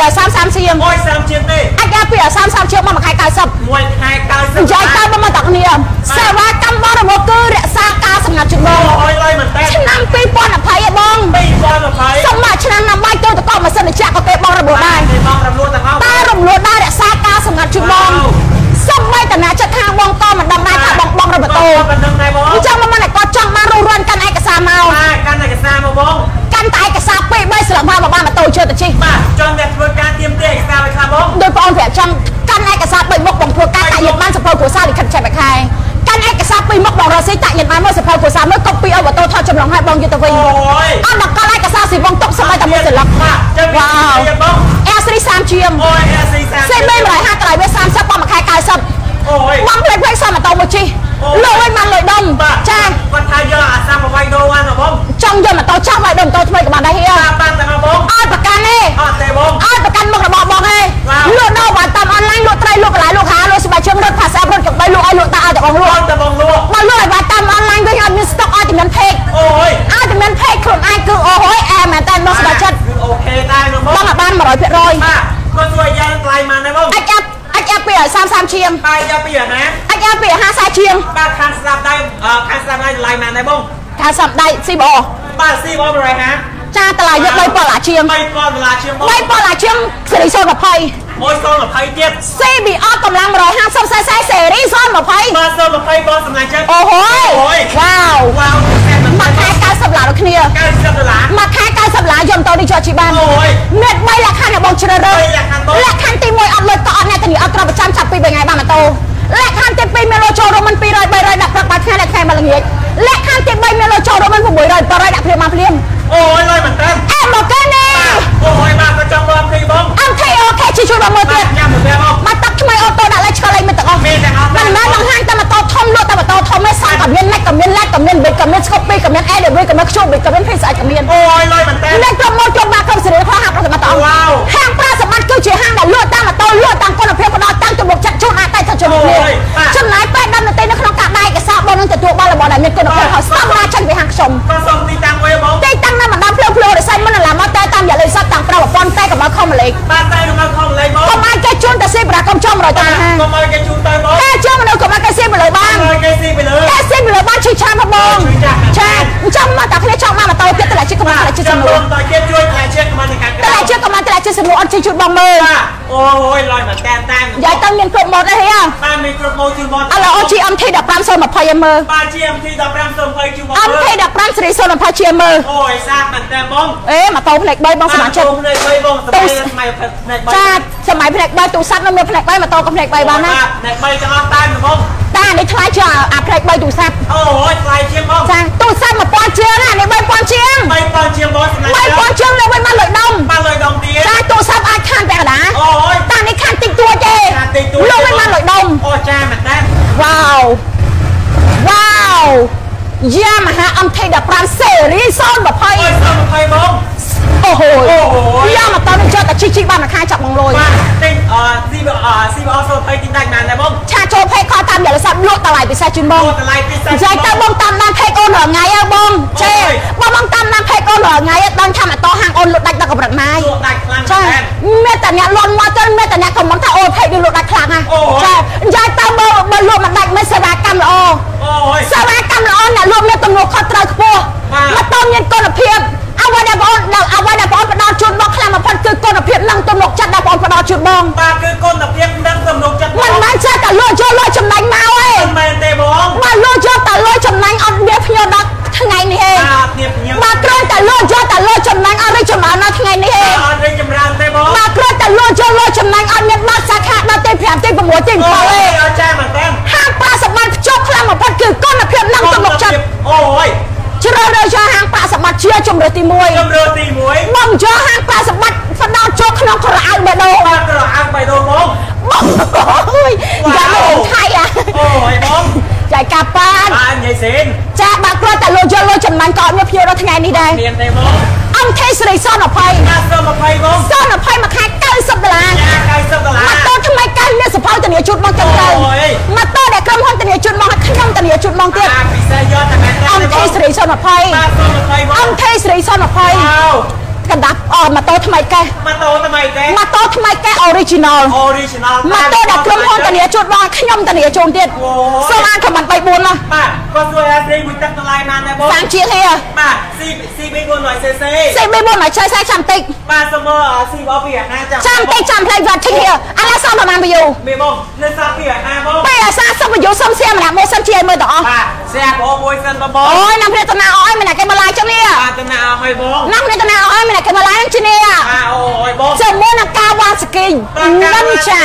អាចការពី30 30ជាងអូយ30ជាងទេអាចការពី30 30ជាងមកមួយខែ90មួយខែ90និយាយទៅបងមកទាំងគ្នាសេវាកម្មបរិបូរគឺរក្សាការសម្ងាត់ជំនងអូយឡយមែនតើឆ្នាំ2020ឯបង2020សុំមកឆ្នាំណាបាយទៅតកម៉ាស៊ីនត្រជាក់ក៏គេបងរបួសដែរទេបងរំលោះទាំងអស់តែរំលោះដែររក្សាការសម្ងាត់ជំនងសុំបីតណាចិត្តខាងបងក៏មិនដឹងដែរថាបងបងរបតោមិនដឹងដែរបងអញ្ចឹងមកមកគាត់ចង់បានរស់រានកាន់ឯកសារមកបាទកាន់ឯកសារមកបងកាន់តែឯកសារ 2 3ស្លាបមកបានម៉ូតូជឿទៅជិះបាទចង់តែធ្វើការទៀមទាឯកសារឲ្យខ្លះបងដោយបងប្រាប់ចង់កាន់ឯកសារ3មុខបងធ្វើការតាក់យិនបានសភៅគ្រួសារលិខិតចែកបខែកាន់ឯកសារ2មុខបងរស៊ីតាក់យិនបានមកសភៅគ្រួសារមើលកុំពីឲ្យម៉ូតូថតចម្លងឲ្យបងយកទៅវិញអូយអត់ដល់កលឯកសារស៊ីបងទុកសម្រាប់តែមួយសន្លឹកបាទចឹងវ៉ាវបងអែស្រី30ជាងអូយអាស៊ីសាសេមិន150តម្លៃវា30បងមួយខែ90អូយបងផ្លេចផ្លេចសមម៉ូតូមួយជិះលុយវិញបានលុយដុំបាទចាគាត់ថាយកអាសាមកវាយដូរបានហ៎ប ងចង់យកម៉ូតូចាស់មកដុំម៉ូតូថ្មីក៏បានដែរហៀបាទបានទាំងអស់បងអត់ប្រកាន់ទេអត់ទេបងអត់ប្រកាន់មុខរបស់បងទេវ៉ាវលក់ដល់បានតាមអនឡាញលក់ត្រីលក់បន្លែលក់ហាលក់ស្បែកជើងរត់ផាសាប់រត់ចំបីលក់ឲ្យលក់តាឲ្យតែបងលអក់ត់តែបងលក់បើលក់ឲ្យបានតាមអនឡាញវិញអត់មានស្តុកឲ្យតែមានផេកអូយឲ្យតែមានផេកខ្លួនឯងគឺអូហូយអែមែនតើមកស្បែកចិត្តគឺអូខេដែរនោះបងបងឲ្យបាន100%បាទគាត់ជួយយ៉ាងថ្លៃមកដែរបងអាចអាប់អាចអាប់ពី30ជាងបាទយកពីអាណាអាចអាប់ពី50ជាងបាទខាងស្ដាប់ដែរខាងស្ដាប់ដែរថ្លៃមកដែរបងថាសំដៃស៊ីបអ បាទស៊ីបងបរិហាចាតម្លៃយក3ប៉ុលាជាង3000ដុល្លារជាងបង3ប៉ុលាជាងសេរី020អូយ020ទៀត CBR កម្លាំង 150cc សេរី020បាទ020បងសម្រាប់ចិត្តអូហូយអូយវ៉ាវវ៉ាវតែមិនមួយខែ90ដុល្លារដូចគ្នា90ដុល្លារមួយខែ90ដុល្លារយកម៉ូតូនេះយកជីបានអូយមាន3លក្ខខណ្ឌរបស់ជ្រើសរើសបីលក្ខខណ្ឌបងលក្ខខណ្ឌទី1អត់លុយក៏អត់អ្នកធានាអត់ក្របប្រចាំចាប់ពី3ថ្ងៃបានម៉ូតូលក្ខខណ្ឌទី2មានលុយចូលរួមមិន200 300ដាក់ព្រឹកបាត់ថ្ងៃដាក់ថ្ងៃមកល្ងាច លក្ខខណ្ឌទី3មានលុយចូលរួមមិន600 700ដាក់ព្រាមមកព្រាមអូយលុយមែនតើអែមកគេនេះអូយបាទគាត់ចង់រំភីបងអឹមថៃអូខេជួយជួយបងមើលបាទៀតទញ៉ាំមួយពេលបងមកទឹកឆ្មៃអូតូដាក់លេខឆ្កលេខមិនទាំងអស់មានទាំងអស់មិនមែនបង្ហាញតែម៉ូតូធំលក់តែម៉ូតូធំឯងសាច់ក៏មានស្កូពីក៏មាន ADV ក៏មានខ្ជុំក៏មានភេសជ្ជៈក៏មានអូយលុយមែនតើមានគ្រប់ម៉ូតគ្រប់បាគ្រប់សេរីខ្លះហាងប្រសិទ្ធិ Wow ហាងប្រាសម្បត្តិគឺជាហាងដែលលក់តាំងម៉ូតូលក់តាំងគុណភាពផ្ដល់តាំងទំនុកចាត់ជូនអាចតែទៅជាមួយគ្នា មានគុណភាពបាទហើយស្តង់ដារចេញពីហាងខ្ញុំបាទសុំទីតាំងវិញបងទីតាំងនៅម្ដងភ្លើងភ្លើងរិស័យមុនឡាមកតែតាមរយៈលេខសតតាំងប្រព័ន្ធតែកុំឲ្យខំលេខបាទតែក្នុងខំលេងបងកុំឲ្យគេជូនតែស៊ីប្រាកុំចំរយតាមហាងកុំឲ្យគេជូនទៅបងគេជឿមនុស្សកុំឲ្យគេស៊ីមកលើបានឲ្យគេស៊ីទៅលើគេស៊ីមកលើបានឈឺឆានមកបងឈឺចាស់ចាអញ្ចឹងមកតែគ្នាចង់មកម៉ូតូទៀតតែជិះកំណត់តែជិះសំនួរតើគេជួយ ជិះកំណត់តែជិះសំនួរអត់ជិះជូនបងមើលបាទអូយលុយមែនតើតាមយាយទៅមានគ្រប់ម៉ូតអីហ៎បាទមានគ្រប់ម៉ូតជូនបងឥឡូវអូ GMT 1520ឲ្យមើលបាទ GMT 15សូម20ជូនបង MT 15សេរី020ជាមើលអូយសាបមែនតើបងអេម៉ូតូផ្នែក3បងសមាជិកបាទភ្នែក3បងសម័យសម័យភ្នែក3ចាសម័យផ្នែក3ទូរស័ព្ទនៅមានផ្នែក3ម៉ូតូក៏ផ្នែក3បានណាបាទភ្នែក3ទាំងអស់តាមបង តានេះថ្លៃជាងអាផ្នែក3ទូរស័ព្ទអូយថ្លៃជាងបងចាទូរស័ព្ទ1000ជាងណានេះ3000ជាង3000ជាងបងសម្រាប់3000ជាងលើវិញមកលុយដុំបាទលុយដងទៀតចាទូរស័ព្ទអាចខានពាក់កណ្ដាលអូយតានេះខានតិចតួចទេខានតិចតួចលើវិញមកលុយដុំអូចាមែនតើវ៉ាវវ៉ាវយ៉ាមហា MT 15 សេរី020អូយសូម20បង អូហូអូហូយ៉ាម៉ូតូនេះចុះតែជីជីបានមួយខែចាប់បងលុយបាទទិញអឺ CB អឺ CB សូម20ទិញដាច់បានដែរបងឆាចូលផេកខតាមយកលេខស័ព្ទលក់តម្លៃពិសេសជូនបងអូតម្លៃពិសេសចាយទៅបងតាមដានផេកអូនរាល់ថ្ងៃហ៎បងចេអូយបងបងតាមដានផេកអូនរាល់ថ្ងៃហ៎ដឹងថាម៉ូតូហាងអូនលក់ដាច់ដល់កម្រិតណាយលក់ដាច់ខ្លាំងចាមែនមានតែអ្នកលន់មកទៅមានតែអ្នកខមមិនថាអូផេកវាលក់ដាច់ខ្លាំងណាអូយចាចាយទៅបើបើលក់មិនដាច់មិនសេវាកម្មល្អអូយសេវាកម្មល្អអ្នកលក់មានទំនួលខុសត្រូវខ្ពស់បាទម៉ូតូមានគុណភាព អ្វីដែលបងអូនដែលអ្វីដែលបងអូនផ្ដល់ជូនបងខ្លាំងបំផុតគឺគុណភាពនិងទំនុកចិត្តដែលបងអូនផ្ដល់ជូនបងបាទគឺគុណភាពនិងទំនុកចិត្តបងមិនមែនចេះតែលក់យកលុយចំណេញមកទេមិនមែនទេបងបើលក់យកតែលុយចំណេញអត់មានភ្ញៀវដល់ថ្ងៃនេះទេបាទធៀបញៀវបើគ្រាន់តែលក់យកតែលុយចំណេញអត់រីកចម្រើននៅថ្ងៃនេះទេអត់រីកចម្រើនទេបងបើគ្រាន់តែលក់យកលុយចំណេញអត់មានបាត់សាខាដល់ទី5ទី6ទីអូ7ទេយអត់ចាមែនតើហាងប្រាសម្បត្តិភ្ជាប់ខ្លាំងបំផុតគឺគុណភាពនិងទំនុកចិត្តអូយ ជ្រើសរើសយកហាងប្រាសម្បត្តិជាជំរើសទី1ជំរឿទី1បងយកហាងប្រាសម្បត្តិផ្ដោតចូលក្នុងក្រៅបេះដូងបាទក្រអាំងបៃដងបងបងអើយយ៉ាងនេះថៃអាអូយបង ចាយកាប៉ានបាទនិយាយសេនចាបើគ្រាន់តែលក់យកលុយចំណេញក៏អត់មានភ្ញៀវដល់ថ្ងៃនេះដែរមានទេបងអង្គថេស្រីសន20បាទសូម20បងសន20មួយខែ90ដុល្លារចា90ដុល្លាម៉ូរតូថ្មីកែមានសភៅធានាជូនមកចឹងទៅអូយម៉ូតូដែលក្រុមហ៊ុនធានាជូនមកឲ្យខ្ញុំធានាជូនមកទៀតបាទពិសេសយកតែមែនទេអង្គបថេងស្រីសន20បាទសូម20បងអង្គថេស្រីសនវ៉ាវ20 កណ្ដាប់អម៉ូតូថ្មីកែម៉ូតូថ្មីទេម៉ូតូថ្មីកែ original original ម៉ូតូដែលក្រុមហ៊ុនធានាជូនមកឲ្យខ្ញុំធានាជូនទៀតអូយសូមអានខមមិន3 4ណាបាទគាត់ជួយអាស្រីមួយទឹកតម្លៃបានដែរបងសាំជាហេបាទ C CB 400cc សេបេ4មកឆៃឆៃចាំតិចបាទសូមមើល C បពីអាណាចាំចាំតិចចាំផ្លេចវត្តឈិញហេអាឡាសំប្រហែលវាយូមេបងនៅសាពីអាណាបងពេលអាសាសំវាយូសំសៀម្នាក់មកសិនជាឲ្យមើលទៅអស់បាទស្រាប់អូមួយសិនបងបងអូយណាំព្រាតនាអស់មិនណាគេមកឡាយចឹងនេះបាទតំណាអស់ហើយបងណាំព្រាតនាអស់មិនណាគេមកឡាយចឹងនេះបាទអូយបងជាមួយនឹងការវ៉ាសគីនិនចា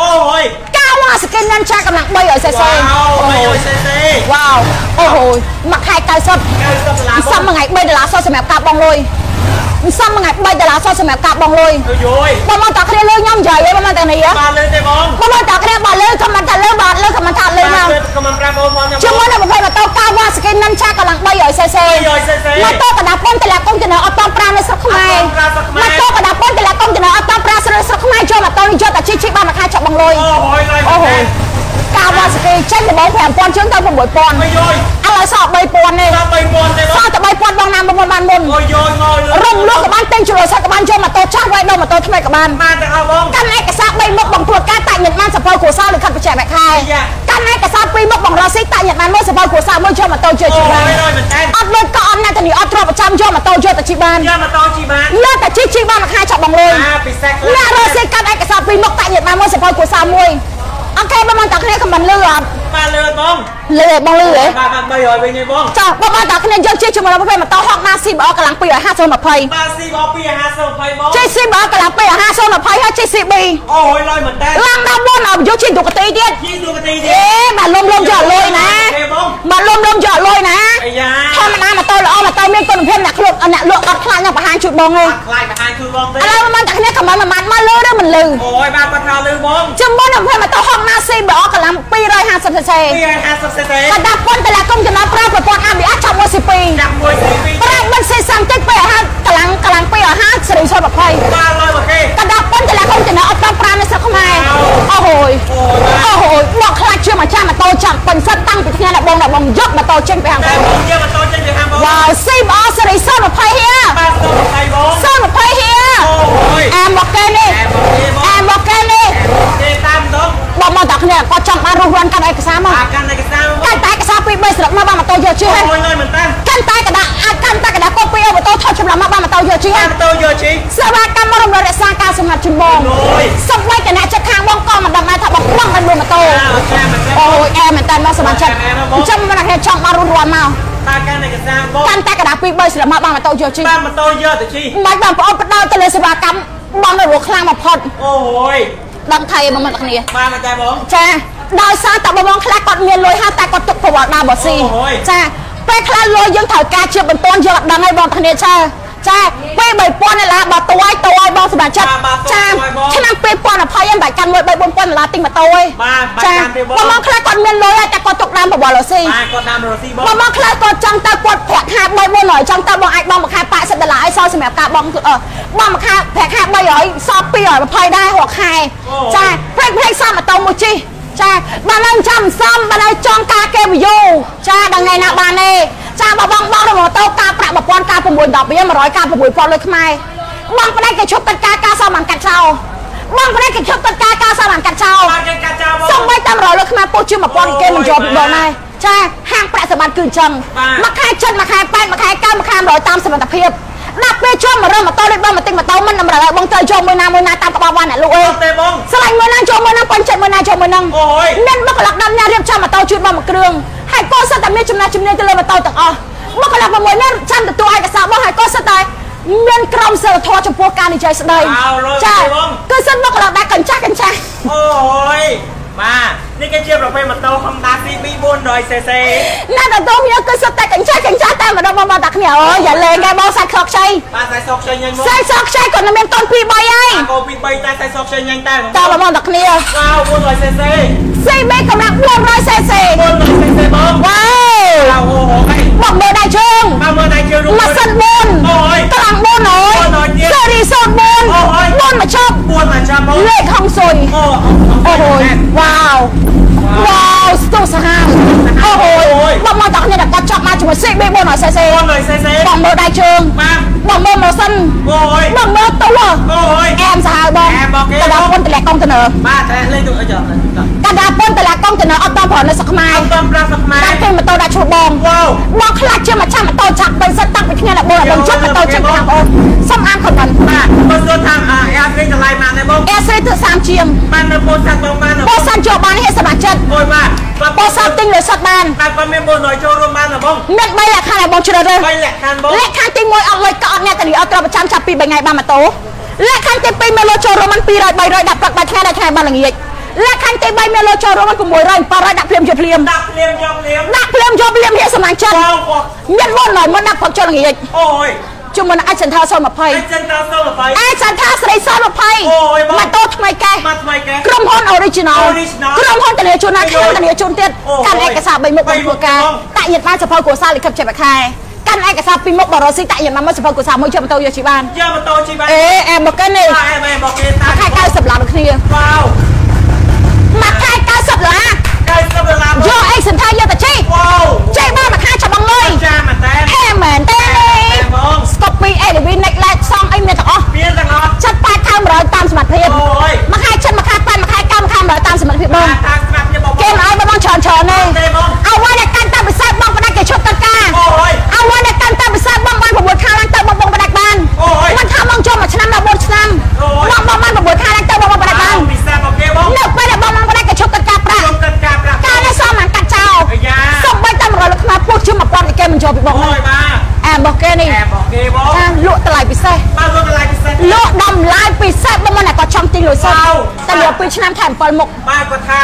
អូយការវ៉ាសគីនិនចាកម្លាំង3ឲ្យសេសេវ៉ាវ300 cc វ៉ាវអូហូយមួយខែ90 90ដុល្លារសំមួយថ្ងៃ3ដុល្លារសោះសម្រាប់ការបងលុយ សំមួយថ្ងៃ3ដុល្លារសោះសម្រាប់ការបងលុយអូយយបងមកតាគ្នាលើខ្ញុំនិយាយឯងបងមកតានេះបាទលើទេបងបងមកតាគ្នាបើលើខមមិនតាលើបើលើខមមិនតាលើមកក៏មិនប្រាប់បងបងខ្ញុំជាមួយនឹងប្រភេទម៉ូតូការវ៉ាសគីនិនចាកម្លាំង3ឲ្យសេសេ300 cc ម៉ូតូកណ្ដាប់ប៉ុនតឡាកុងតនអត់តប្រានៅស្រុកខ្មែរអត់ប្រើស្រុកខ្មែរម៉ូតូកណ្ដាប់ប៉ុនតឡាកុងតនអត់តប្រាស្រុកស្រុកខ្មែរចូលម៉ូតូនេះយកតែជីជីបានមួយខែចប់បងលុយអូយឡៃអូហូ ការវ៉ាសគីចេញដំបង5000ជើងទៅ6000អូយយឥឡូវសល់3000ទេដល់3000ទេបងសល់តែ3000បងណាមុនបានមុនអូយយងលរំលោះក៏បានទិញជ្រុលសាច់ក៏បានយកម៉ូតូចាស់វាយដល់ម៉ូតូថ្មីក៏បានបានទាំងអស់បងកាន់ឯកសារ3មុខបងព្រួតការតាក់ញឹកបានសភៅគ្រួសារឬខិតបច្ចេកវិទ្យាខែយ៉ាកាន់ឯកសារ2មុខបងរស់ស៊ីតាក់ញឹកបានមួយសភៅគ្រួសារមួយយកម៉ូតូជឿជឿបានអូយរយមែនតើអត់លុយក៏អត់ណាស់តានេះអត់ទ្រព្យប្រចាំយកម៉ូតូយកតែជីបានយកម៉ូតូជីបានលើតែជីជីបានមួយខែចាប់បងលុយអាពិសេសខ្អ្នករស់ស៊ីកាត់ឯកសារ2មុខតាក់ញឹកបានមួយសភៅគ្រួសារមួយ អូខេបងមកតាគ្នាខមមិនលឺអត់បាទលើបងលឺឯងបងលឺឯងបាទបាទ300វិញទេបងចាបងមកតាគ្នាយកជាជាមួយប្រភេទម៉ូតូហុកណាស៊ីបអកម្លាំង250 20បាទស៊ីបពី50 20បងចេះស៊ីបកម្លាំង250 20ហើយចេះស៊ី B អូយឡយមែនតើឡើងដល់មុនអត់យកជាទូកទីទៀតជីទូកទីអេបាទលុំលុំយកលុយណាទេបងបាទលុំលុំយកលុយណាអាយ៉ាធម្មតាម៉ូតូល្អម៉ូតូមានគុណភាពអ្នកខ្លួនអ្នកលក់អត់ខ្លាចណាស់បង្ហាញជូតបងទេខ្លាចបង្ហាញគឺបបងទេឥឡូវមិនតែគ្នាខមមិនមិនមកលឺឬមិនលឺអូយបាទគាត់ថាលឺបងជំមុននឹងផ្លេម៉ូតូ Honda CBR កម្លាំង 250cc 250 cc កណ្ដាប់ពន្ធតឡាគុំចំណាប់ប្រើប្រព័ន្ធ ABS ចាប់មួយ C2 ចាប់មួយស៊ីពីប្រើមិនសេសាំតិចពេលអាហារកម្លាំងកម្លាំង250សេរីសុទ្ធ20បាទលុយមកគេកណ្ដាប់ពន្ធតឡាគុំចំណាប់អត់តាម5នៅស្រុកខ្មែរអូហូយអូយបាទអូហូយមកខ្លាចជាម្ចាស់ម៉ូតូចាក់ពេញសិតតាំងពីថ្ងៃដែលបងដែលបងយកម៉ូតូចេញពីហាងតែបងបងយកម៉ូតូចេញពីហាងបងវ៉ាវ CBR សេរីសុទ្ធ20ហៀបាទសូមថៃបងសុទ្ធ20ហៀអូយអែមកគេនេះអែមកគេបងអែមកគេនេះគេតាមដង បងមកតាគ្នាគាត់ចង់បានរស់រានកាន់ឯកសារមកអាកាន់ឯកសារមកកាន់តែឯកសារពី3ស្រុកមកបានម៉ូតូយកជិះហើយអូយលុយមែនតើកាន់តែកណ្ដាអាចកាន់តែកណ្ដាកូពីអូម៉ូតូថតចម្លាស់មកបានម៉ូតូយកជិះហើអាយម៉ូតូយកជីសេវាកម្មមករំលឹករក្សាការសម្ងាត់ជូនបងអូយសម្បីតែអ្នកចិត្តខាងបងក៏មិនដឹងដែរថាបងបងបានមួយម៉ូតូអាអូចាមែនតើអូយអែមែនតើមកសមាជិកអញ្ចឹងមិនថាចង់បានរស់រានមកតាកាន់ឯកសារបងកាន់តែកណ្ដាពី3ស្រុកមកបានម៉ូតូយកជិះបាទម៉ូតូយកទៅជីមិនបងប្អូនបដោតទៅលើសេវាកម្មបងនៅរស់ខ្លាំងបំផុតអូយ ដឹងថៃបងមកគ្នាបាទមែនតើបងចាដោយសារតែបងខ្លះគាត់មានលុយហើយតែគាត់ទុកប្រវត្តិដើរបស៊ីអូយចាពេលខ្លះលុយយើងត្រូវការជាបន្ទាន់យើងអត់ដឹងហើយបងប្អូនចា ចាពេល3000ដុល្លារបើតួយតួយបងសម្រាប់ចិត្តចាឆ្នាំ 2020em បាច់កាន់លុយ3 4000ដុល្លារទិញម៉ូតូឯងបាទបាច់ចាកាន់ទេបងបងមកខ្លះគាត់មានលុយហើយតែគាត់ទុកដើមប្រវត្តិរស៊ីបាទគាត់តាមរស៊ីបងបងមកខ្លះគាត់ចង់ទៅគាត់ប្រាក់ខែ3 400ចង់ទៅបងអាចបងមួយខែ80ដុល្លារឲ្យសល់សម្រាប់ការបងអឺបងមួយខែប្រាក់ខែ300សល់220ដែររាល់ខែចាព្រេកព្រេកសល់ម៉ូតូមួយជិះចាបានឡើងចាំសំបានឡើងចង់ការគេវីយូចាដល់ថ្ងៃណាបានទេ ចាបើបងបងរម៉ូតូការប្រាក់1000ការ6 10រៀល100ការ6000លុយខ្មែរបងប្តេជ្ញាគេឈប់កិច្ចការការសល់បានកាត់ចោលបងប្តេជ្ញាគេឈប់កិច្ចការការសល់បានកាត់ចោលបាទគេកាត់ចោលបងសំបីតាមរយលើខ្មែរពោះជា1000គេមិនជាប់ពីបងដែរចាហាងប្រាក់សម្បត្តិគឺអញ្ចឹងបាទមួយខែចិនមួយខែ8មួយខែ9មួយខែ100តាមសមត្ថភាពដាក់ពេលជុំមករឹមម៉ូតូលេខបងមកទិញម៉ូតូមិនតម្រូវឲ្យបងត្រូវចូលមួយណាមួយណាតាមក្បាលវ៉ាន់អ្នកលោកអើយអត់ទេបងស្រឡាញ់មួយណាចូលមួយណាពេញចិត្តមួយណាចូលមួយហ្នឹងអូយមានបុគ្គលិកដំណើររៀបចំម៉ូតូជូនបងមួយគ្រឿង ហើយក៏សិតតែមានចំណាស់ជំនាញទៅលើម៉ូតូទាំងអស់បុគ្គលិក6នាក់ចាំទទួលឯកសារបងហើយក៏សិតតែមានក្រុមសិលធម៌ចំពោះការនិយាយស្ដីអោលុយចាទេបងគឺសិតបុគ្គលិកដែលកញ្ចាស់កញ្ចាស់អូយបាទ នេះគេជាប្រភេទម៉ូតូ Honda CB 400cc ណាត់ទៅខ្ញុំគឺសុទ្ធតែកញ្ចាស់កញ្ចាស់តែម្ដងបងប្អូនតាគ្នាអូយយ៉ាលេងគេបងសាច់ខកខ្ចីបាទខ្សែសក់ខ្ចីញ៉ាញ់មកសាច់សក់ខ្ចីគាត់នៅមានតន2 3ហើយកោពី3តែខ្សែសក់ខ្ចីញ៉ាញ់តែតើបងប្អូនតាគ្នាវ៉ាវ 400cc CB កម្លាំង 400cc 400cc បងវ៉ាវ៉ាវអូហេវមកមើលដៃជើងមកមើលដៃជើងរូបម៉ាស៊ីនអូយ4កម្លាំង4អូយ400ទៀតសេរីសូនអូយ4 4មកជ ប់4មកចាំបងលេខហងស៊ុយអូអូហូយវ៉ាវ វ៉ាវស្ទុះសាហាវអូហូយបងមកតាគ្នាតែគាត់ចប់មកជាមួយ CB 400cc 400cc បងមើលដៃជើងបាទបងមើលម៉ាស៊ីនអូយបងមើលទូអូយអែមសាហាវបងអែមបងគេកណ្ដាលពុនតម្លាក់កុងតឺន័របាទតែលេងទៅអីចុះកណ្ដាលពុនតម្លាក់កុងតឺន័រអត់តាមប្រហែលនៅស្រុកខ្មែរអត់តាមប្រាស់សខ្មែរដាក់ពេញម៉ូតូដាក់ឈ្មោះបងវ៉ាវបងខ្លាចជាម្ចាស់ម៉ូតូចាក់ពេញសិតតាំងពីថ្ងៃណាបងបងចិត្តម៉ូតូចេញពីខាងបងសុំអានខមមិនបាទបើសួរថាអាអាវិញតម្លៃម៉ានទេបងអេស្រីទៅ30ជាងបាននៅពោធិ៍សាត់បងបាននៅបងសាន់ចូលបានហេសមាជិកអូយបាទបាទបងសាន់ទិញលើសិតបានបាទគាត់មាន400ចូលរួមបានណាបងមាន3លក្ខខណ្ឌឲ្យបងជ្រើសរើស3លក្ខខណ្ឌបងលក្ខខណ្ឌទី1អត់លុយក៏អត់អ្នកតានីអត់ត្រូវប្រចាំចាប់ពី3ថ្ងៃបានម៉ូតូលក្ខខណ្ឌទី2មានលុយចូលរួមមិន200 300ដាក់ប្រាក់បាច់ថ្ងៃដាក់ថ្ងៃបានល្ងាចលក្ខខណ្ឌទី3មានលុយចូលរួមមិន600 700ដាក់ភ្លាមយកភ្លាមដាក់ភ្លាមយកភ្លាមដាក់ភ្លាមយកភ្លាមហេសមាជិកវ៉ាវបងមានមុនហើយមុនដាក់ផឹកចូលល្ងាចអូយ ជាមួយនឹងអាចសន្តាសអ20ញ្ចឹងតើសូមល្បីអាចសន្តាស្រីសអូយបង20ម៉ូតូថ្មីកែមកថ្មីគេក្រុមហ៊ុន original Original ក្រុមហ៊ុនធានាជូនណាខាងធានាជូនទៀតអូយកាន់ឯកសារ3មុខបីបំមុធ្វើខការបងតាក់ញាតបានសភៅគ្រួសារលិខិតចិត្តខែកាន់ឯកសារ2មុខបរោស៊ីតាក់ញាតបានមកសភៅគ្រួសារមួយជាម៉ូតូយកជីបានយកម៉ូតូជិះបានអេអែមកកិននេះបាទអែមែនបងគេតាខែ90ឡានដូចគ្នាវ៉ាវមួយខែ90ឡាន90ដុល្លារបងយកអេសន្តាយកទៅជិះវ៉ាវ តែគាត់ចង់ទិញលុយសុទ្ធវ៉ាវតែលក់2ឆ្នាំថែម7មុខបាទគាត់ថា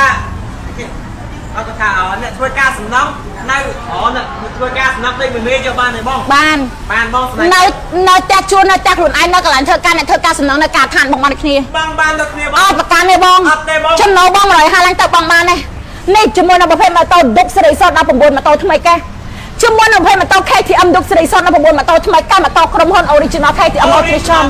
អត់ថាអអ្នកធ្វើការសំណងនៅអូអ្នកធ្វើការសំណងដូចមួយមេយកបានទេបងបានបានបងស្នេហ៍នៅនៅផ្ទះជួននៅផ្ទះខ្លួនឯងនៅកន្លែងធ្វើការអ្នកធ្វើការសំណងនៅការដ្ឋានបងបានដូចគ្នាបងបានដូចគ្នាបអងត់ប្រកាន់ទេបងអត់ទេបងចំណូលបង150ឡើងទៅបងបានទេនេះជាមួយនឹងប្រភេទម៉ូតូឌុកសេរីសុត19ម៉ូតូថ្មីកេះជាមួយនឹងប្រភេទម៉ូតូ KTM ឌុកសេរីសុត19ម៉ូតូថ្មីកេះម៉ូតូក្រុមហ៊ុន Original KTM Nutrition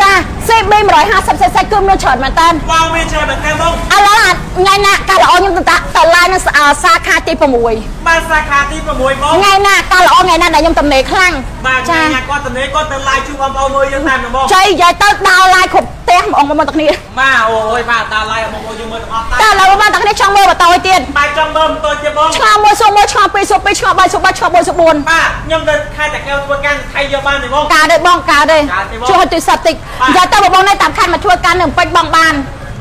ចា CB 150cc គឺមានច្រើនមែនតើបងមានច្រើនមែនទេបងឥឡូវ ថ្ងៃណាការល្អខ្ញុំទៅទៅឡាយនៅសាខាទី6បានសាខាទី6បងថ្ងៃណាការល្អថ្ងៃណាដែលខ្ញុំតំណេខ្លាំងបាទចាញ៉ាគាត់ទៅនេះគាត់ទៅ live ជួយបងប្អូនមើលយើងតាមបងចៃយាយទៅដោរឡាយគ្រប់ផ្ទះហ្មងបងប្អូនទាំងគ្នាបាទអូយបាទតា live បងប្អូនយើងមើលទាំងអស់តែតែឥឡូវបងប្អូនទាំងគ្នាចង់មើលបន្តឲ្យទៀតបាទចង់មើលបន្តទៀតបងឆ្ងល់មួយសួរមួយឆ្ងល់ពីរសួរពីរឆ្ងល់បីសួរបីឆ្ងល់មួយសួរបួនបាទខ្ញុំទៅខេត្តតាកែវធ្វើការថៃយកបានទេបងកើតទេបងកើតទេកើតទេបងជួយឲ្យទូរស័ព្ទតិចបាទនិយាយទៅបងនៅតាមខេត្តមកធ្វើការនៅពេជ្របងបាន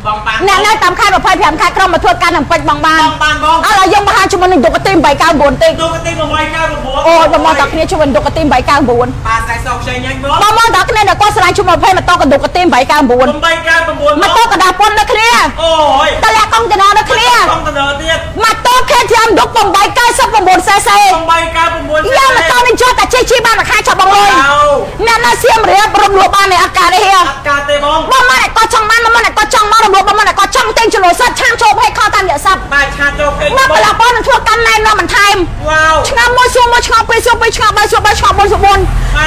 បងបានអ្នកនៅតាមខេត្ត25ខេត្តក្រុងមកធ្វើការនៅពេជ្របងបានបងបានបងឥឡូវយើងបង្ហាញជាមួយនឹងឌុកទី899តិចទូកទី699អូយបងមកតាគ្នាជួយនឹងឌុកទី899បាទខ្សែសោកខ្ចីញ៉ាញ់បងបងមកតាគ្នាដែលគាត់ស្រឡាញ់ជាមួយ20ម៉ូតូកឌុកទី899 899ម៉ូតូកណ្ដាស់ប៉ុននៅគ្នាអូយតលាក់កុងតឺន័រនៅគ្នាកុំតើទៀតម៉ូតូ KTM ឌុក899 cc 899យកម៉ូតូនេះចុះតែ នេះជីបានមួយខែចាប់បងលុយអ្នកនៅសៀមរាបរំលោភបានឯអត់ការនេះអត់ការទេបងបងមិនឯកចង់បានមិនឯកចង់មករំលោភបងមិនឯកចង់ទិញចំនួនសិតឆានចូលភ័យខតាមរយៈសັບបាទឆានចូលភ័យមកប្រឡប់បងនឹងធ្វើកម្មណែនាំបន្ថែមឆ្នាំមួយសួរមួយឆ្នាំពីរសួរពីរឆ្នាំបីសួរបីឆ្នាំមួយសួរ bốn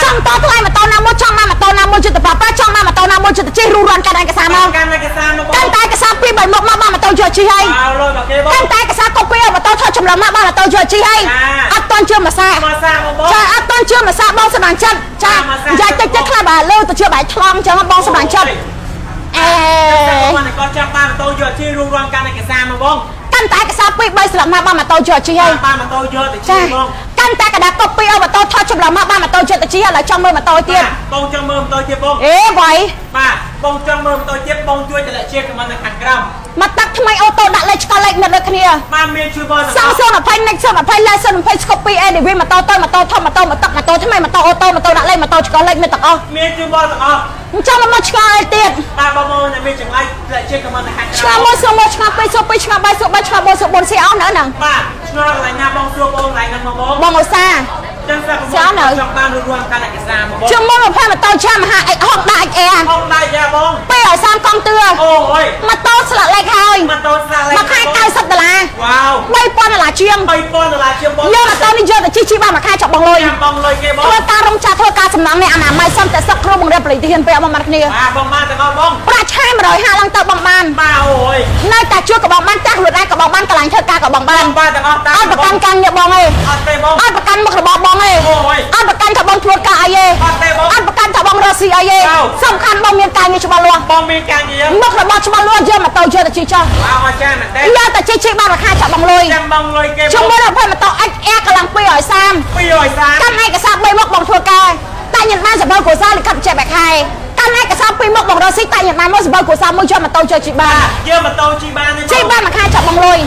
ចង់តថ្លៃម៉ូតូណាមួយចង់បានម៉ូតូណាមួយចិត្តប្រាចង់បានម៉ូតូណាមួយចិត្តជិះរੂរាន់កាន់ឯកសារមកកាន់ឯកសារមកកាន់តែឯកសារពីរបីមុខមកបានម៉ូតូយកជិះហើយកាន់តែឯកសារកូពីម៉ូតូថតចម្លងមកបានម៉ូតូយកជិះហើយអត់តន់ជឿមួយសាមួយសាបងចាអត់តន់ជឿមួយសាបងសម្រាប់ចិត្តចានិយាយតិចតិចខ្លះបាទលើទៅជឿបែកថ្លង់អញ្ចឹងបងសម្រាប់ចិត្តអេបងគាត់ចាប់បានម៉ូតូយកជិះរួមរំកាន់ឯកសារមកបងកាន់តែឯកសារពីរបីស្លាប់មកបានម៉ូតូយកជិះហើយបានម៉ូតូយកទៅជិះចាបងកាន់តែកដាកូពីអូម៉ូតូថតចម្លងមកបានម៉ូតូយកទៅជិះឥឡូវចង់មើលម៉ូតូទៀតបងចង់មើលម៉ូតូទៀតបងអេវ៉ៃបាទបងចង់មើលម៉ូតូទៀតបងជួយតម្លាក់ជាខមមិននៅខាងក្រោម មកតាក់ថ្មីអូតូដាក់លេខឆ្កល់លេខមិត្តដូចគ្នាបានមានជួយបងសងសង20 next 20លេខ20ស្កូពី ADV ម៉ូតូទៅម៉ូតូធំម៉ូតូមកតាក់ម៉ូតូថ្មីម៉ូតូអូតូម៉ូតូដាក់លេខម៉ូតូឆ្កល់លេខមិត្តទាំងអស់មានជួយបងទាំងអស់អញ្ចឹងមកឆ្កល់ឲ្យទៀតបាទបងប្អូនដែលមានចម្ងាយតម្លាក់ជាខមមិននៅខាងឆ្ក្រោកល់មមួយសងមួយឆ្កល់ពីរសងពីរឆ្កល់បីសងបីឆ្កល់4សង4សៀអស់នៅហ្នឹងបាទឆ្ងល់កន្លែងណាបងសួរបងកន្លែងហ្នឹងមកបងបងឧស្សាហ៍ ចឹងស្រាប់បងស្អាតនៅចង់បានរួមកាន់ឯកសារមកបងជុំមក20ម៉ូតូចាំមហាអិចហុកដាក់អិចអែបងដៃយ៉ាបង230កង់ទឿអូយម៉ូតូស្លាកលេខហើយម៉ូតូស្រាលេមួយខែ90ដុល្លារវ៉ាវ3000ដុល្លារជាង3000ដុល្លារជាងបងយកម៉ូតូនេះយកទៅជិះជិះបានមួយខែចាប់បងលុយចាំបងលុយគេបងធ្វើការរងចាស់ធ្វើការសំណងនេះអនាម័យសំតែសឹកគ្រូបង្រៀនបរិធានពេលមកមកគ្នាបាទបងបានទាំងអស់បងប្រាក់ឆែ150ឡើងទៅបងបានបាទអូយនៅតែជួយកបងបានចាស់ខ្លួនឯងក៏បងបានកន្លែងធ្វើការក៏បងបានបាទទាំងអស់តាអត់ប្រកាន់ការងារបងទេអត់ទេបងអត់ កាន់ថាបងរកស៊ីអីទេអោសំខាន់បងមានការងារច្បាស់លាស់បងមានការងារមុខរបរច្បាស់លាស់យកម៉ូតូយកទៅជិះចុះបាទអរចាមែនទេយកទៅជិះជិះបានមួយខែចាប់បងលុយចាំបងលុយគេជុំបងមើលដល់ម៉ូតូ XR កន្លង230 230កាន់ឯកសារ3មុខបងធ្វើការតែញ៉ាំបានសម្បូរគ្រួសារលិខិតចេះបែកខែ កាន់ឯកសារ2មុខបងរកស៊ីតែញ៉ាំបានមកសម្បូរគ្រួសារមួយយកម៉ូតូយកជិះបានយកម៉ូតូជិះបានទេជិះបានមួយខែចាប់បងលុយ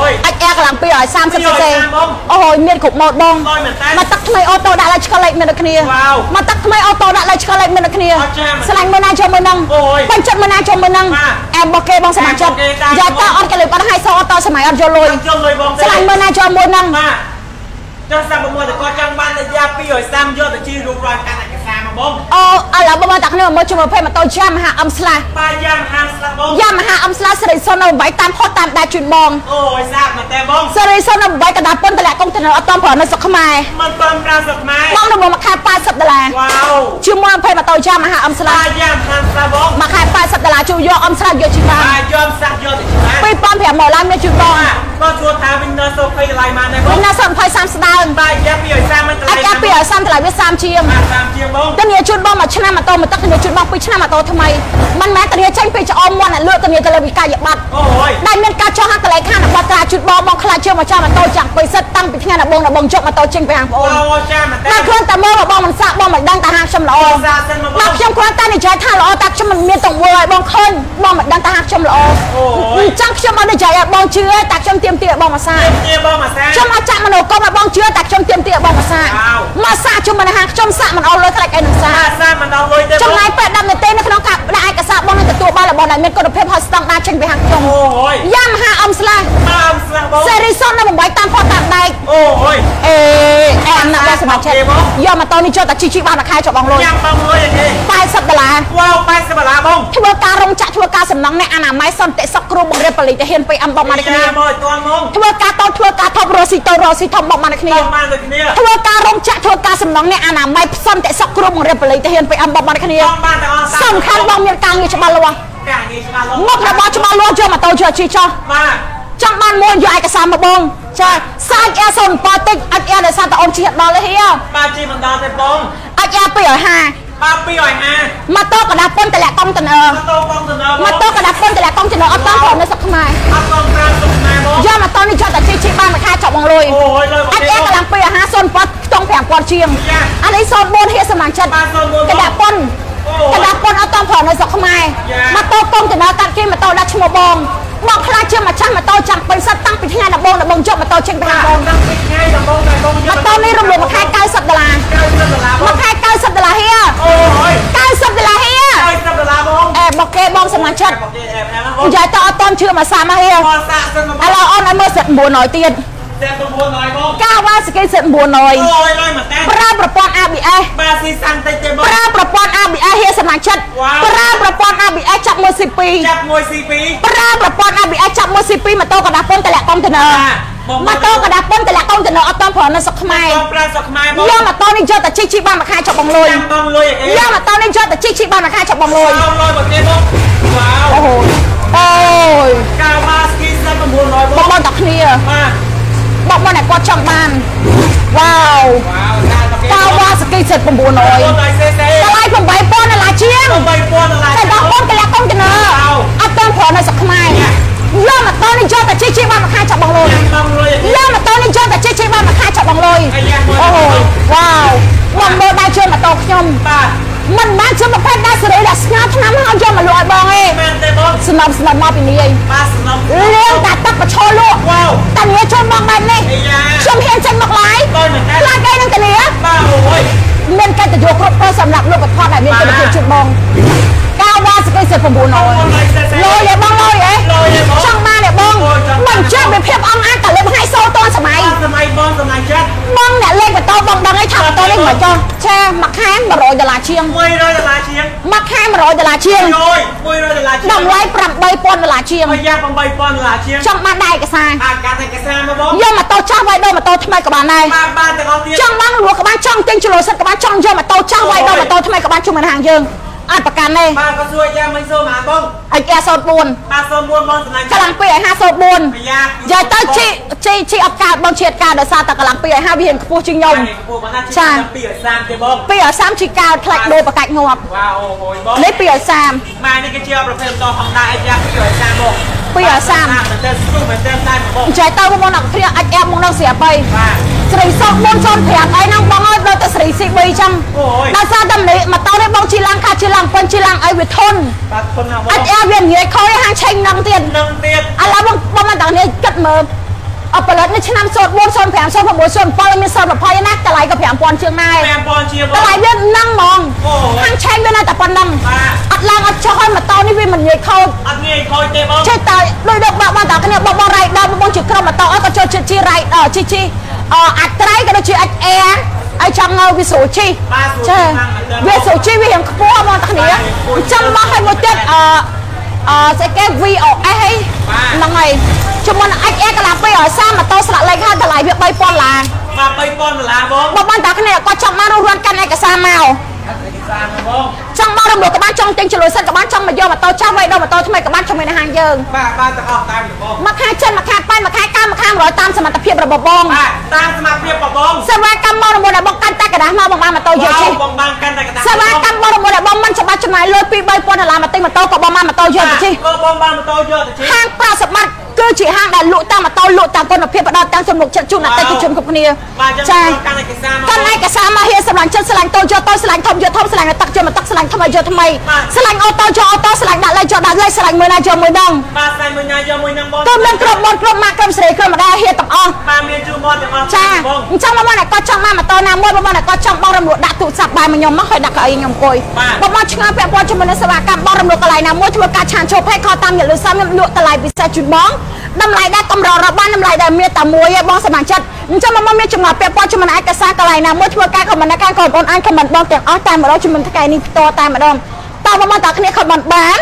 អូយអាចអែកន្លង230 cc 230បងអូយមានគ្រប់ម៉ូតបងលុយមែនតើមកទឹកថ្មីអូតូដាក់លេខឆ្កលេខមានដូចគ្នាវ៉ាវមកទឹកថ្មីអូតូដាក់លេខឆ្កលេខមានដូចគ្នាអត់ចាមែនស្លាញ់មើលណាចូលមើលហ្នឹងអូយពេញចិត្តមើលណាចូលមើលហ្នឹងបាទអែមរបស់គេបងសមាជិកអែមរបស់គេដែរយ៉ាតើអត់គេលើបាត់ឲ្យសអូតូសម័យអត់យកលុយយកលុយបងទេស្លាញ់មើលណាចូលមើលហ្នឹងបាទចុះសាប់ប្រមូលតែគាត់ចង់បានតែយ៉ា230យកទៅជិះរួមរយកាន់ឯកសារមក បងអូឥឡូវបងតាគ្នាមើលជាមួយ20ម៉ូតូយ៉ាមហាអឹមស្លាស់បាទយ៉ាងហាមស្លាប់បងយ៉ាមហាអឹមស្លាស់សេរីសុននៅ8តាមផុតតាមដាច់ជូនបងអូយសាប់មែនទេបងសេរីសុននៅ8កណ្ដាលពុនតម្លាក់កុងតឺន័រអត់តំប្រនៅស្រុកខ្មែរមិនបើមប្រាំស្ខ្មែរបងនៅមួយខែ80ដុល្លារវ៉ាវជាមួយ20ម៉ូតូយ៉ាមហាអឹមស្លាបាស់ទយ៉ាងហាមស្លាប់បងមួយខែ80ដុល្លារជួយយកអឹមស្លាស់យកជីបានបាទយកសាក់យកទៅជិះបាន2500មកឡើងមានជូនបងបាទក៏ជួថាវិញនៅសូភ័យកន្លែងបានដែរបងវិញណាស20 30ស្ដើងបាទយ៉ា230មិនកន្អាលែងចារ្យពីឲ្យ30តម្លៃវា30ជាងបាទតាមជាងបងតនីជូនបងមួយឆ្នាំម៉ូតូមួយទឹកតនីជូនបង2ឆ្នាំម៉ូតូថ្មីមិនមែនតនីចេញពីច្អមមាត់អ្នកលក់តនីទៅលើវិកាយប័ត្រអូយដែលមានការចោះហាក់កន្លែងខាងរបស់ត្រាជូនបងបងខ្លាចជើងមកចាំម៉ូតូចាំងពីសិតតាំងពីថ្ងៃដំបូងដំបូងជប់ម៉ូតូចេញពីហាងបងប្អូនអូចាមែនទេតែខ្លួនតែមើលមកបងមិនសាក់បងមិនដឹងតែហាងខ្ញុំល្អសាសិនមកបមកងខ្ញុំគ្រាន់តែនិយាយថាល្អតែខ្ញុំមិនមានទង្វើឲ្យបងឃើញបងមិនដឹងថាហាងខ្ញុំល្អអូយអញ្ចឹងខ្ញុំអត់និយាយឲ្យបងជឿទេតែខ្ញុំទៀមទាឲ្យបងមកសាជាបងមកសាខ្ញុំអត់ចាក់មនោគមឲ្យបងជឿតែខ្ញុំទៀមទាឲ្យបងមកសាវ៉ាវមកសាជុំមិនហាងខ្ញុំសាក់មិនអស់លុយខ្លាចអីនឹងសាបាទសាមិនដល់លុយទេចំណាយពេល10នាទីនៅក្នុងការដាក់ឯកសារបងនឹងទទួលបានរបស់នដែលមានគុណភាពហើយស្តង់ដារចេញពីហាងខ្ញុំអូយយ៉ាមហាអំស្លាស់តាមស្លាស់បងសេរីសុននៅបំបីតាមផតតាមដែកអូយអេអែមណាស់បងសមាជិកអូខេបងយកម៉ូតូនេះចូលតែជីជីបានមួយខែចុះបងលុយញ៉ាំបងលុយអីគេ40ដុល្លារវ៉ាវ80ដុល្លារបងធ្វើការរោងចក្រធ្វើការសំណង់អ្នកអនាម័យសន្តិសុខគ្រូបង្រៀនប៉ូលីសទាហាន PM បងមកនេះគ្នាមកឲ្យទាន់មកធ្វើការតូចធ្វើការធំរស់ស៊ីតូចរស់ស៊ីធំបងមកនេះគ្នាបងបានដូចគ្នាធ្វើការរោងចក្រធ្វើការសំណង់អ្នកអនាម័យសន្តិសុខគ្រូបង្រៀនប៉ូលីសទាហាន PM បងមកនេះគ្នាបងបានទាំងអស់សំខាន់បងមានការងារច្បាស់លាស់ការងារច្បាស់លាស់មុខរបរច្បាស់លាស់យកម៉ូតូយកជីចោះបាទចង់បានមួយយកឯកសារមកបងចាសាច់អែសូនប៉តិចអត់អែដោយសារតែអូនជិះដល់ទេហីបាទជីមិនដល់ទេបងអត់អែ250 បាទ250ម៉ូតូកដាប៉ុនតម្លាក់កុងតឺន័រម៉ូតូកុងតឺន័រម៉ូតូកដាប៉ុនតម្លាក់កុងតឺន័រអត់តាមព្រមនៅស្រុកខ្មែរអត់កងប្រាំសុខណែបង យកម៉ូតូនេះចុះតែជីជីបានមួយខែចប់បងលុយអូយលុយមកអត់ទេអែកន្លង250សូនប៉តខ្ទង់5000ជាងយ៉ាអានេះសូន4ហៀសសម្រាប់ចិត្តបាទសូន4កដាប៉ុនអូកដាប៉ុនអត់តាមព្រមនៅស្រុកខ្មែរយ៉ាម៉ូតូកុងតឺន័រកាត់គេម៉ូតូដាក់ឈ្មោះបង បងខ្លាចជាម្ចាស់ម៉ូតូចាំពេញសិតតាំងពីថ្ងៃដំបូងដំបូងជប់ម៉ូតូចេញពីបាខាទងបងដល់ពីថ្ងៃដំបូងដល់បងម៉ូតូនេះរំលោភមួយខែ90ដុល្លារ90ដុល្លារបងមួយខែ90ដុល្លារហៀអូយ90ដុល្លារហៀ90ដុល្លារបងអេមកគេបងសមាជិកបងគេអែមអែមបងនិយាយតអត់តន់ជឿមកសាមកហៀឥបងសាក់សិនមកឡូវអូនឲ្យមើលសិត900ទៀត តែ9ហើយបងកាវ៉ាសាគីសិត900អូយលុយមកតែប្រើប្រព័ន្ធ ABS បាទស៊ីសាំងតិចទេបងប្រើប្រព័ន្ធ ABS ហៀសមាជិកវ៉ាវប្រើប្រព័ន្ធ ABS ចាប់មួយ C2 ចាប់មួយ C2 ប្រើប្រព័ន្ធ ABS ចាប់មួយ C2 ម៉ូតូកដាប៉ុនតម្លាក់កុងតឺន័របាទបងម៉ូតូកដាប៉ុនតម្លាក់កុងតឺន័រអត់តន់ប្រើនៅស្រុកខ្មែរបងប្រាំសុខខ្មែរបងយកម៉ូតូនេះយកតែជីជីបានមួយខែចប់បងលុយចាំបងលុយអីយកម៉ូតូនេះយកតែជីជីបានមួយខែចប់បងលុយបងលុយមកទេបងវ៉ាវអូហូអូយកាវ៉ាស្គីសិន900បបងងបងតាគ្នាបាទ បងបងតែគាត់ចង់បានវ៉ាវវ៉ាវកាវមកគេកាវ៉ាសាគីសិត900បងឲ្យសេសេតម្លៃ8000ដុល្លារជាង3000ដុល្លារតែបងបងតម្លាក់កុងតឺន័រវ៉ាវអត់តន់ប្រើនៅស្រុកខ្មែរយកម៉ូតូនេះយកតែជីជីបានមួយខែចប់បងលុយបងលុយអីយកម៉ូតូនេះយកតែជីជីបានមួយខែចប់បងលុយអាយ៉ាមួយអូវ៉ាវបងមើលដៃជើងម៉ូតូខ្ញុំបាទ មិនបានជាប្រភេទដែលសេរីដែលស្ងាត់ឆ្នាំហើយយកមកលក់ឲ្យបងឯងមែនទេបងស្នំស្នំមកពីនាយបាទសំណុំលៀងតែទឹកបឈរលក់វ៉ាវតានាយចូលមកបែបនេះអាយ៉ាខ្ញុំហ៊ានចេញមកឡាយបងមែនទេខ្លាចអីនឹងតានាយបាទអូយមានកិត្តិយសគ្រប់គ្រងសម្រាប់លោកប្រផតដែលមានគុណភាពជូនបង កាវ៉ាសកេសិត900លុយឯបងលុយឯងលុយឯងបងចង់បានឯងបងមិនចេះវាភាពអង្អាចតែលើថ្ងៃសូតតសម័យបាទសម័យបងសម័យចិត្តបងអ្នកលេងម៉ូតូបងដឹងឯងថាម៉ូតូនេះមិនចុះចាមួយខែ100ដុល្លារជាង100ដុល្លារជាងមួយខែ100ដុល្លារជាងយយ100ដុល្លារជាងតម្លៃ8000ដុល្លារជាងអាយ៉ា8000ដុល្លារជាងចង់បានដែរឯកសារអាចកាត់ឯកសារមកបងយកម៉ូតូចាស់វាយដល់ម៉ូតូថ្មីក៏បានដែរបាទបាទទាំងអស់ទៀតចង់បានលក់ក៏បានចង់ទិញជលសិតក៏បានចង់យកម៉ូតូចាស់វាយដល់ម៉ូតូថ្មីក៏បានជុំនៅហាងយើង អត់ប្រកាន់ទេបាទក៏សួរយ៉ាមិនសូមអាបងឯកសារ04បាទសូម4បងសំណាញ់កន្លង2ឲ្យ54អាយ៉ាយកទៅជីជីជីអត់កើតបងជាតិកើតដោយសារតែកន្លង2ឲ្យ50វារៀងខ្ពស់ជាងខ្ញុំពូបងណាចា2ឲ្យ30ទេបង2ឲ្យ30ជីកើតខ្លាច់ដូរប្រកាច់ងាប់វ៉ាអូអូយបងនេះ2ឲ្យ30ម៉ែនេះគឺជាប្រភេទត Honda អីយ៉ា2ឲ្យ30បង 2ឲ្យ30មែនទេស្ទុះមែនទេតែបងចែកទៅមកដល់គ្នាអាចអែបមកដល់ស្រាប់ហើយបាទស្រីសុក405អីហ្នឹងបងអើយដល់តែស្រី CB ចឹងអូយដោយសារតែម្នេះម៉ូតូនេះបងជិះឡើងខាជិះឡើងពេញជិះឡើងអីវាធន់បាទគុណណាស់បងអាចអែបវាងាយខូចហាងឆេងហ្នឹងទៀតនឹងទៀតឥឡូវបងបងមកដល់នេះគិតមើល អផលិតនេះឆ្នាំ04 05 06 07មានសិល20ណាតម្លៃក៏5000ជាងដែរ5000ជាបងតម្លៃវាហ្នឹងហ្មងអូហាងឆេងវានៅតែប៉ុណ្្នឹងបាទអត់ឡើងអត់ចុះហើយម៉ូតូនេះវាមិនងាយខូចអត់ងាយខូចទេបងចេះតែដូចដូចបងបងតាគ្នាបងបងរ៉ៃដល់បងជិះក្រុមម៉ូតូអត់ក៏ចូលជិះជីរ៉ៃអជីជីអអាចត្រៃក៏ដូចជាអាចអែហើយចង់វាស្រួលជីចាវាស្រួលជីវារៀងខ្ពស់បងតាគ្នាអញ្ចឹងមកឲ្យមួយទៀតអអស្អីគេ VOS ហីហ្នឹងហើយ ជាមួយនឹង XE កន្លង2ឲ្យ30ម៉ូតូស្លាកលេខហើយតម្លៃវា3000ឡា បាទ3000ដុល្លារបង បងបងតាគ្នាគាត់ចង់បានរស់រានកាន់ឯកសារមក អត់ឯកសារមកបង ចង់មករំលោះក៏បានចង់ទិញចលួយសិនក៏បានចង់មកយកម៉ូតូចាស់វាយដល់ម៉ូតូថ្មីក៏បានជាមួយនៅហាងយើង បាទបាទទាំងអស់តាមបង មួយខែចិនមួយខែប៉ែនមួយខែកាមមួយខែ100តាមសមត្ថភាពរបស់បង បាទតាមសមាភិបបង សេវាកម្មបងរមុនដែលបងកាន់តែกระดาษមកបងបានម៉ូតូយកជិះ បងបានកាន់តែកណ្ដាល សេវាកម្មបងរមុនដែលបងមិនច្បាស់ចំណាយលុយ2 3000ដុល្លារមកទិញម៉ូតូក៏បងបានម៉ូតូយកទៅជិះ ក៏បងបានម៉ូតូយកទៅជិះ ហាងប្រាសបាត់គឺ គឺជាហាងដែលលក់តាមម៉ូតូលក់តាមគុណភាពផ្ដល់តាមចំណុចចិត្តជូនអតិថិជនគ្រប់គ្នាបាទអញ្ចឹងកាន់ឯកសារមកកាន់ឯកសារមកហៀស្រឡាញ់ចិត្តស្រឡាញ់តូចយកតូចស្រឡាញ់ធំយកធំស្រឡាញ់ទឹកយកមកទឹកស្រឡាញ់ថ្មីយកថ្មីស្រឡាញ់អូតូយកអូតូស្រឡាញ់ដាក់លេខយកដាក់លេខស្រឡាញ់មួយណាយកមួយដងបាទស្អែកមួយណាយកមួយនឹងបងគឺមានគ្រប់បនគ្រប់ម៉ាក់គ្រប់ស្រីគ្រប់ម្ដាយហៀទាំងអស់បាទមានជូនមកទាំងអស់ចាបងអញ្ចឹងបងប្អូនតែគាត់ចង់មកម៉ូតូណាមួយបងប្អូនតែគាត់ចង់បងរំលោះដាក់ទូរស័ព្ទបាយមកខ្ញុំមកហើយដាក់កៅអីខ្ញុំអង្គុយបាទបងប្អូនឆ្ងល់ពាក់ព័ន្ធជាមួយនឹងសេវាកម្មបងរំលោះកន្លែងណាមួយធ្វើការឆានឈប់ឲ្យខលតាមយកលុយសំខ្ញុំលក់តម្លៃពិសេសជូនបងតម្លៃដែលកម្ររបស់តម្លៃដែលមានតែមួយឯងបងសមាជិកអញ្ចឹងបងប្អូនមានចម្ងល់ពាក់ព័ន្ធជាមួយនឹងឯកសារកន្លែងណាមួយធ្វើការខមមិនការបងប្អូនអាចខមមិនបងទាំងអស់តែម្ដងជាមួយនឹងថ្ងៃនេះផ្ទាល់តែម្ដងតើបងប្អូនតើគ្នាខមមិនបាន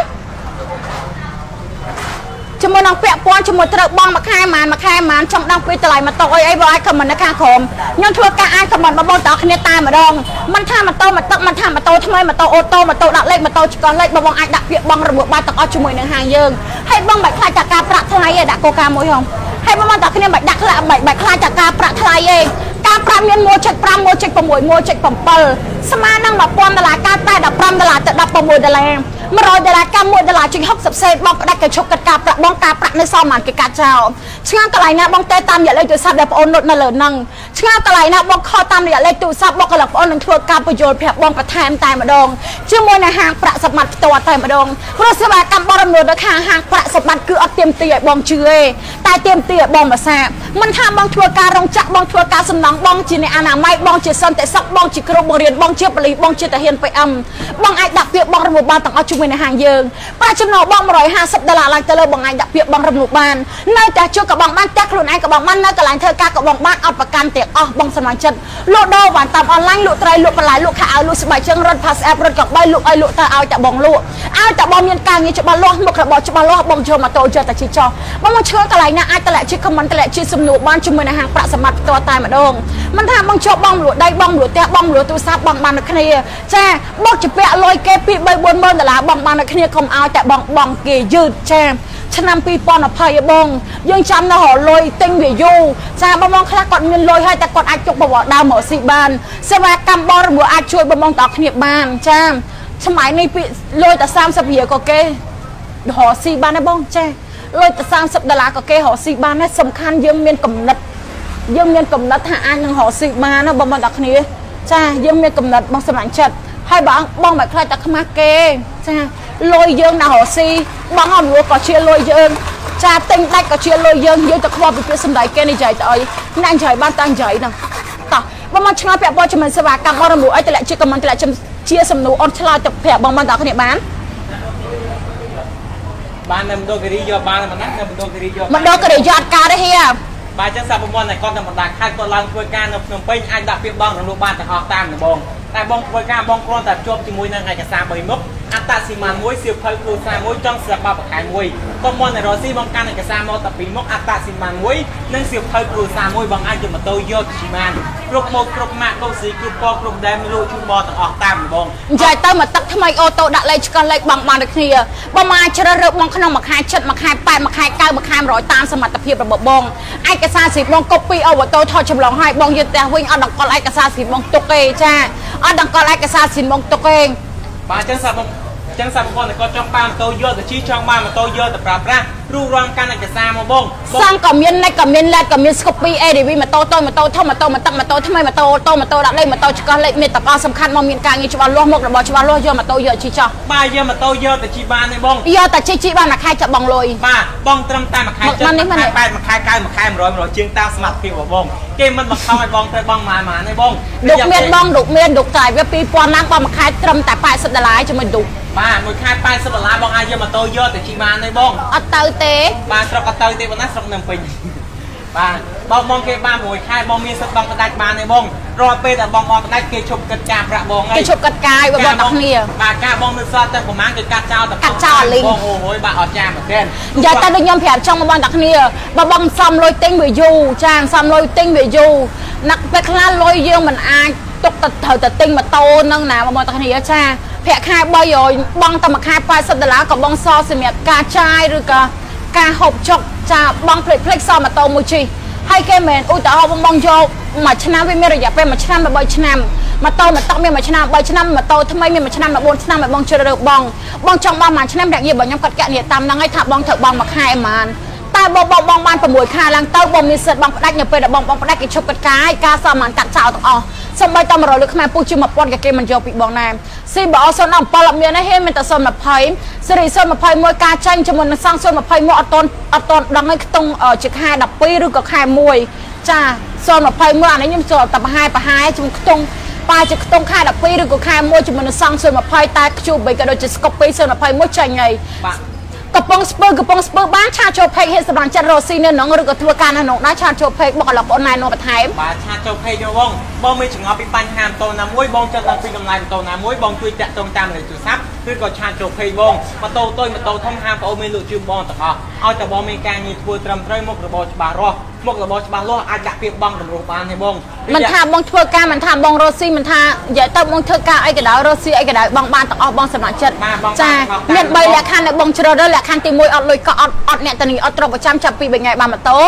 ជាមួយនឹងពាក់ព័ន្ធជាមួយត្រូវបងមួយខែម៉ានមួយខែម៉ានចង់ដឹងពីតម្លៃម៉ូតូអីអីបងអាចខមមិននៅខាងក្រោមខ្ញុំធ្វើការអាចខមមិនបងប្អូនតើគ្នាតែម្ដងមិនថាម៉ូតូមកទឹកមិនថាម៉ូតូថ្មីម៉ូតូអូតូម៉ូតូដាក់លេខម៉ូតូឆ្កល់លេខបងប្អូនអាចដាក់ពាក្យបងរបួសបាយទាំងអស់ជាមួយនឹងហាងយើងហើយបងមិនខ្លាចតែការប្រាក់ថ្លៃឯងដាក់កូកាមួយហងហើយបងប្អូនតើគ្នាមិនដាក់ខ្លាចមិនមិនខ្លាចតែការប្រាក់ថ្លៃឯងការប្រាក់មាន1.5 1.6 1.7ស្មើនឹង1000ដុល្លារការតែ15ដុល្លារទៅ16ដុល្លារ 100ដុល្លារកម្ម1ដុល្លារជាង60សេនបងផ្ដាច់កញ្ចប់កាត់ការប្រាក់បងការប្រាក់នៅសល់ប៉ុន្មានគេកាត់ចោលឆ្ងាកន្លែងណាបងតែតាមរយៈលេខទូរស័ព្ទដែលបងអូនលុតនៅលើហ្នឹងឆ្ងាកន្លែងណាបងខលតាមរយៈលេខទូរស័ព្ទបងកន្លងបងអូននឹងធ្វើការបញ្យល់ប្រាប់បងបន្ថែមតែម្ដងជាមួយនឹងហាងប្រាក់សម្បត្តិផ្ទាល់តែម្ដងព្រោះសេវាកម្មបងរំលោះនៅខាងហាងប្រាក់សម្បត្តិគឺអត់ទៀមទីឲ្យបងជឿទេតែទៀមទីឲ្យបងភាសាមិនថាបងធ្វើការរោងចក្របងធ្វើការសំណង់បងជាអ្នកអនាម័យបងជាសន្តិសុខបងជាគ្រូបង្រៀនបងជាប៉ូលីសបងជាទាហាន PM បងអាចដាក់ពាក្យបងរំលោះបានទាំងអស់ជាមួយនឹងហាងយើងប្រាក់ចំណូលបង150ដុល្លារឡើងទៅលើបងអាចដាក់ពាក្យបងរំលោះបាននៅតែជួកកបងបានតែខ្លួនឯងកបងបាននៅកន្លែងធ្វើការកបងបានអត់ប្រកាន់ទាំងអស់បងសមាជិកលក់ដូរបានតាមអនឡាញលក់ត្រីលក់បន្លែលក់ខោអាវលក់ស្បែកជើងរត់ pass app រត់កបីលក់ឲ្យលក់ទៅឲ្យតែបងលក់ឲ្យតែបងមានការងារច្បាស់លាស់មុខរបរច្បាស់លាស់បងចូលម៉ូតូយកតែជិះចោះបងមកឈើកន្លែងណាអាចតម្លាក់ជា comment តម្លាក់ជាសំណួរបានជាមួយនឹងហាងប្រាក់សម្បត្តិផ្ទាល់តែម្ដងមិនថាបងជាប់បងលក់ដៃបងលក់ផ្ទះបងលក់ទូរស័ព្ទបងបានដូចគ្នាចាបោកជាពាក់លុយគេ2 3 4ម៉ឺនដុល្លារបងបានដូចគ្នាកុំឲ្យតែបងបងគេយឺតចាឆ្នាំ2020ឯបងយើងចាំនៅរលុយទិញវាយូរចាបងបងខ្លះគាត់មានលុយហើយតែគាត់អាចទុកប្រវត្តិដើមមកស៊ីបានសេវាកម្មបងរំលោះអាចជួយបងបងទាំងអស់គ្នាបានចាសម័យនេះពីលុយតែ30រៀលក៏គេរកស៊ីបានដែរបងចាលុយតែ30ដុល្លារក៏គេរកស៊ីបានដែរសំខាន់យើងមានកំណត់យើងមានកំណត់ថាអាចនឹងរកស៊ីបានណាបងប្អូនទាំងគ្នាចាយើងមានកំណត់បងសម្រាប់ចិត្ត ហើយបងបងមិនខ្លាចតែខ្មាស់គេចាលុយយើងណារកស៊ីបងអមលួក៏ជាលុយយើងចាទិញដាច់ក៏ជាលុយយើងយើងទៅខ្វល់ពីពាក្យសម្ដីគេនិយាយទៅអីអ្នកនិយាយបានតាំងនិយាយហ្នឹងតោះបងមកឆ្ងល់ពាក់ព័ន្ធជាមួយសេវាកម្មអរមូអីតម្លាក់ជាខមមិនតម្លាក់ជាសំណួរអត់ឆ្លើយទៅប្រាប់បងបងទាំងគ្នាបានបាននៅមណ្ឌលគិរីយកបានមិនណានៅមណ្ឌលគិរីយកមិនដល់ក៏រយ័តការទេហៀបាទអញ្ចឹងសាប់ប្រព័ន្ធតែគាត់នៅបណ្ដាខេត្តគាត់ឡើងធ្វើការនៅភ្នំពេញអាចដាក់ពាក្យបងរំលោះបានទាំងអស់តាមដំបង តែបងធ្វើការបងគ្រាន់តែភ្ជាប់ជាមួយនឹងឯកសារ3មុខអត្តសញ្ញាណមួយសៀវភៅគ្រួសារមួយចង់ស្រាប់បបខែមួយបងមកនៅរស់ស៊ីបងកាន់ឯកសារមកតែពីរមុខអត្តសញ្ញាណមួយនិងសៀវភៅគ្រួសារមួយបងអាចយកម៉ូតូយកជីម៉ានគ្រប់ម៉ូតគ្រប់ម៉ាកគ្រប់ស៊ីគ្រប់ពណ៌គ្រប់ដែមលក់ជូនបងទាំងអស់តាមដំបងនិយាយទៅមកទឹកថ្មីអូតូដាក់លេខឆ្កល់លេខបងបានដូចគ្នាបងមកជ្រើសរើសបងក្នុងមួយខែចិត្តមួយខែ8មួយខែ9មួយខែ100តាមសមត្ថភាពរបស់បងឯកសារស៊ីបងកុបពីអូតូថតចម្លងឲ្យបងយកផ្ទះវិញអត់ដង្កល់ឯកសារស៊ីបងទុកទេចា អត់ដង្កល់ឯកសារស៊ីបងទុកទេបាទអញ្ចឹងសាប់បងអញ្ចឹងសាប់បងតែគាត់ចង់បានម៉ូតូយកទៅជិះចង់បានម៉ូតូយកទៅប្រើប្រាស់ រូបរាងកាន់ឯកសារមកបងបងសង់ក៏មានលេខក៏មានលេខក៏មាន Scoopy ADV ម៉ូតូតូចម៉ូតូធំម៉ូតូម៉ូតឹកម៉ូតូថ្មីម៉ូតូអូតូម៉ូតូដាក់លេខម៉ូតូឆ្កោះលេខមានតកអសំខាន់មកមានការងារច្បាស់លាស់មុខរបរច្បាស់លាស់យកម៉ូតូយកជិះចោះបាទយកម៉ូតូយកទៅជិះបានទេបងយកតែជិះជិះបានមួយខែចាប់បងលុយបាទបងត្រឹមតែមួយខែមកចិត្តនេះមួយមកនេះខែ8មួយខែ9មួយខែ100 100ជាងតាមសមត្ថភាពរបស់បងគេមិនបង្ខំឲ្យបងត្រូវបងម៉ានម៉ានទេបងឌុកមានបងឌុកមានឌុកតែវា2000ឡើងបងមួយខែត្រឹមតែ80ដុល្លារជាមួយឌុកបាទមួយខែ80ដុល្លារបងអាចយកម៉ូតូយកទៅជិះបានទេបងអត់ទៅទេបាទស្រុកក៏ទៅទេបងណាស្រុកនៅពេញបាទបងបងគេបានមួយខែបងមានសិទ្ធិបងផ្ដាច់បានទេបងរាល់ពេលដែលបងបងផ្ដាច់គេឈប់គិតការប្រាក់បងហើគេយឈប់កាត់កាយបងបងទាំងគ្នាបាទការបងនៅសល់តែប្រហែលគេកាត់ចោលតែកាត់ចោលលីងបងអូយបាទអត់ចាមែនទេនិយាយទៅដូចខ្ញុំប្រាប់ចង់បងបងទាំងគ្នាបើបងសំលុយទិញវាយូរចាសំលុយទិញវាយូរណាក់ពេលខ្លះលុយយើងមិនអាចទុកទៅត្រូវតែទិញម៉ូតូហ្នឹងណាបងបងទាំងគ្នាចាប្រាក់ខែ300បងតែមួយខែ80ដុល្លារក៏បងសល់សម្រាប់ការចាយឬក៏ ការហូបចុកចាបងភ្លេចភ្លេចសល់ម៉ូតូមួយជិះហើយគេមិនឧទាហរណ៍បងបងយកមួយឆ្នាំវាមានរយៈពេលមួយឆ្នាំដល់3ឆ្នាំម៉ូតូមកតុកមានមួយឆ្នាំ3ឆ្នាំម៉ូតូថ្មីមានមួយឆ្នាំដល់4ឆ្នាំឲ្យបងជ្រើសរើសបងបងចង់បងមួយឆ្នាំប្រាក់ងាររបស់ខ្ញុំគាត់កណនីតាមហ្នឹងហើយថាបងត្រូវបងមួយខែប៉ុន្មានតែ តែបងបងបងបាន6ខែឡើងទៅបងមានសិទ្ធិបងផ្ដាច់នៅពេលដែលបងបងផ្ដាច់គេឈប់កាត់កាយការសមបានកាត់ចោលទាំងអស់សំបីត100លើខ្មែរពុះជា1000ក៏គេមិនយកពីបងណាស៊ីបអ017អត់មានទេហេមានតែ020សេរី021ការចាញ់ជាមួយនឹងសង្ឃ021អត់តន់អត់តន់ដឹងឲ្យខ្ទង់អឺជាខែ12ឬក៏ខែ1ចា021អានេះខ្ញុំចូលតែប្រហែលប្រហែលជាមួយខ្ទង់ប៉ាជាខ្ទង់ខែ12ឬក៏ខែ1ជាមួយនឹងសង្ឃ020តែខ្ជូបបីក៏ដូចជាស្កុបពី021ចាញ់ហើយបាទ កំពុងស្ពើកំពុងស្ពើបានឆាចូលពេកហេតុសម្រាប់ចិត្តរស់ស៊ីនៅក្នុងឬក៏ធ្វើការនៅក្នុងដែរឆាចូលពេកបុកឥឡូវបងណែនាំបន្ថែមបាទឆាចូលភ័យយកបងបងមានចង្អល់ពីបញ្ហាម៉ូតូណាមួយបងចិត្តឡើងពីតម្លៃម៉ូតូណាមួយបងជួយតាក់ទងតាមលេខទូរស័ព្ទឬក៏ឆាចូលភ័យបងម៉ូតូតូចម៉ូតូធំហាមបងអូនមានលក់ជឿបងទាំងអស់ឲ្យតែបងមានការងារធ្វើត្រឹមត្រូវមុខរបរច្បាស់រាស់មុខរបរច្បាស់លាស់អាចដាក់ពាក្យបងតម្រូវបានទេបងមិនថាបងធ្វើការមិនថាបងរស់ស៊ីមិនថានិយាយទៅបងធ្វើការអីក៏ដោយរស់ស៊ីអីក៏ដោយបងបានទាំងអស់បងសម្រាប់ចិត្តបាទបងចាបងមាន3លក្ខខណ្ឌដែលបងជ្រើសរើសលក្ខខណ្ឌទី1អត់លុយក៏អត់អត់អ្នកតានីអត់ទ្រព្យប្រចាំចាប់ពី3ថ្ងៃបានម៉ូតូ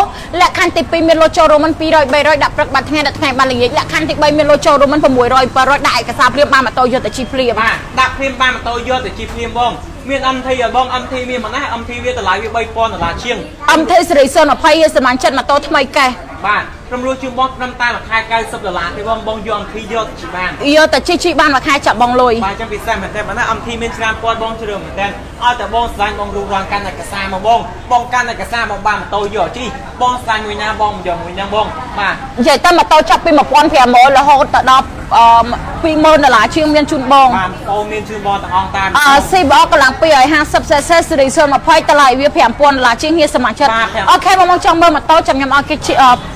លក្ខខណ្ឌទី2មានលុយចូលរួមមិន200 300ដាក់ព្រឹកបានថ្ងៃដាក់ថ្ងៃបានល្ងាចលក្ខខណ្ឌទី3មានលុយចូលរួមមិន600 700ដាក់ឯកសារព្រាបបានម៉ូតូយកទៅជីព្រាបបាទដាក់ព្រាមបានម៉ូតូយកទៅជីព្រាមបងមាន MT ឲ្យបង MT មានប៉ុណ្ណា MT វាតម្លៃវា3000ដុល្លារជាងអំទេសេរី020ឲ្យសម្រាប់ចិត្តម៉ូតូថ្មីកេះបាទព្រមរួចជឿបងត្រឹមតែមួយខែ90ដុល្លារទេបងបងយក MT យកទៅជីបានយកទៅជីជីបានមួយខែចាក់បងលុយបាទចាំពិសេសមែនតើប៉ុន្តែ MT មានច្រើនពណ៌បងជ្រើសមែនតើឲ្យតែបងស្លាញ់បងរូបរាងកាន់ឯកសារមកបងបងកាន់ឯកសារមកបានម៉ូតូយកជីបងស្លាញ់មួយណាបងមិនយកមួយណាបងបាទនិយាយទៅម៉ូតូចាប់ពី1500រហូតទៅដល់អឺ20000ដុល្លារជាងមានជូនបងបាទបងមានជឿបងទាំងអស់តាមអឺ CBO កម្លាំង250 cc សេរី020តម្លៃវា5000ដុល្លារជាងនេះសមាជិកបាទ5000អូខេបងមកចង់មើលម៉ូតូចាំខ្ញុំឲ្យគេជិះអឺ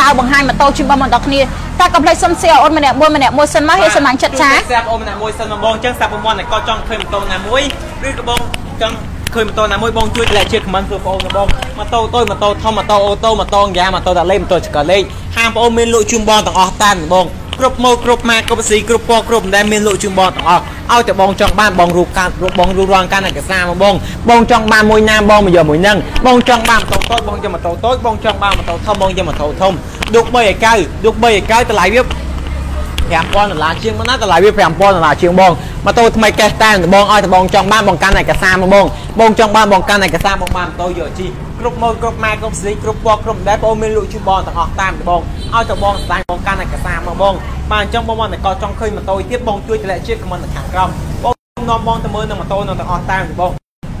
ដើរបង្ហាញម៉ូតូជិះបងមកដល់គ្នាតែកុំភ្លេចសុំសៀអូនម្នាក់មួយម្នាក់មួយសិនមកហេសមាជិកចាស្រាប់អូនម្នាក់មួយសិនមកបងអញ្ចឹងស្រាប់ប្រព័ន្ធតែក៏ចង់ឃើញម៉ូតូណាមួយឬក៏បងចង់ឃើញម៉ូតូណាមួយបងជួយតម្លែកជាខមមិនធ្វើបងអូនបងម៉ូតូតូចម៉ូតូធំម៉ូតូអូតូម៉ូតូយ៉ាងម៉ូតូតាលេម៉ូតូឆ្កលេខហាងបងអូនមានលក់ជូនបងទាំងអស់តាមបង គ្រប់ម៉ូតគ្រប់ម៉ាកគ្រប់ស៊ីគ្រប់ពណ៌គ្រប់ដែលមានលក់ជូនបងទាំងអស់ឲ្យតែបងចង់បានបងរូបកាត់រូបបងរូបរាងកាន់ឯកសារមកបងបងចង់បានមួយណាបងមកយកមួយហ្នឹងបងចង់បានម៉ូតូតូចបងយកម៉ូតូតូចបងចង់បានម៉ូតូធំបងយកម៉ូតូធំឌុក3ឲ្យកៅឌុក3ឲ្យកៅតម្លៃវា5000ដុល្លារជាងមកណាតម្លៃវា5000ដុល្លារជាងបងម៉ូតូថ្មីកេះតែបងឲ្យតែបងចង់បានបងកាន់ឯកសារមកបងបងចង់បានបងកាន់ឯកសារបងបានម៉ូតូយកជីគ្រប់ម៉ូតគ្រប់ម៉ែគ្រប់ស្រីគ្រប់ពណ៌គ្រប់ដែលបងមានលក់ជូនបងទាំងអស់តាមបង ឲ្យតែបងស្ដាយបងកាន់ឯកសារមកបងបាទអញ្ចឹងបងមកតែក៏ចង់ឃើញម៉ូតូទៀតបងជួយតម្លែកជាតិខមមិនខាងក្រោមបងនាំបងទៅមើលនឹងម៉ូតូនៅទាំងអស់តាមបង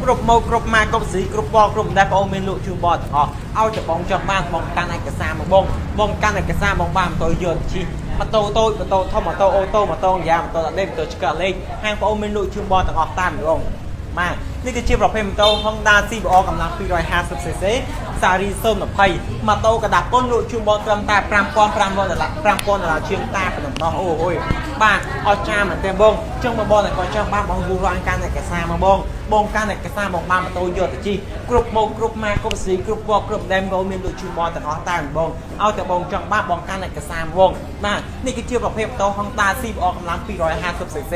គ្រប់ម៉ូតគ្រប់ម៉ាកគ្រប់ស្រីគ្រប់ពណ៌គ្រប់ដែលបងមានលក់ជូនបងទាំងអស់ឲ្យតែបងចង់បានបងកាន់ឯកសារមកបងបងកាន់ឯកសារបងបានម៉ូតូយកជីម៉ូតូតូចម៉ូតូធំម៉ូតូអូតូម៉ូតូយ៉ាងម៉ូតូដាក់ដេកម៉ូតូឆ្កឹះលេខហាងបងអូនមានលក់ជូនបងទាំងអស់តាមម្ដងបាទ នេះគឺជាប្រភេទម៉ូតូ Honda CBR កម្លាំង 250cc សារី020ម៉ូតូកដាក់គុណលក់ជូនបងត្រឹមតែ5500ដុល្លារ5000ដុល្លារជាងតាប៉ុណ្ណោះអូអូយបាទអស្ចារ្យមែនទេបងចឹងបងបងតែក៏ចង់បានបងគូរងកាន់តែកាសាមកបងបងកាន់តែកាសាបងបានម៉ូតូយកទៅជិះគ្រប់ម៉ូតគ្រប់ម៉ាគ្រប់ស្រីគ្រប់ពណ៌គ្រប់ដែមក៏មានលក់ជូនបងទាំងអស់តាមបងឲ្យតែបងចង់បានបងកាន់តែកាសាមកបាទនេះគឺជាប្រភេទម៉ូតូ Honda CBR កម្លាំង 250cc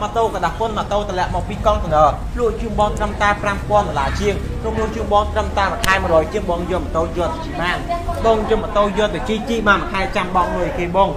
ម៉ូតូកដាក់គុណម៉ូតូតម្លាក់មកពីកង់ទៅលក់ជូនបងត្រឹមតែ5000ដុល្លារជាងក្រុមលក់ជូនបងត្រឹមតែមួយខែ100ជាងបងយកម៉ូតូយកទៅជិះបានបងយកម៉ូតូយកទៅជិះជិះបានមួយខែចាំបងលុយគេបង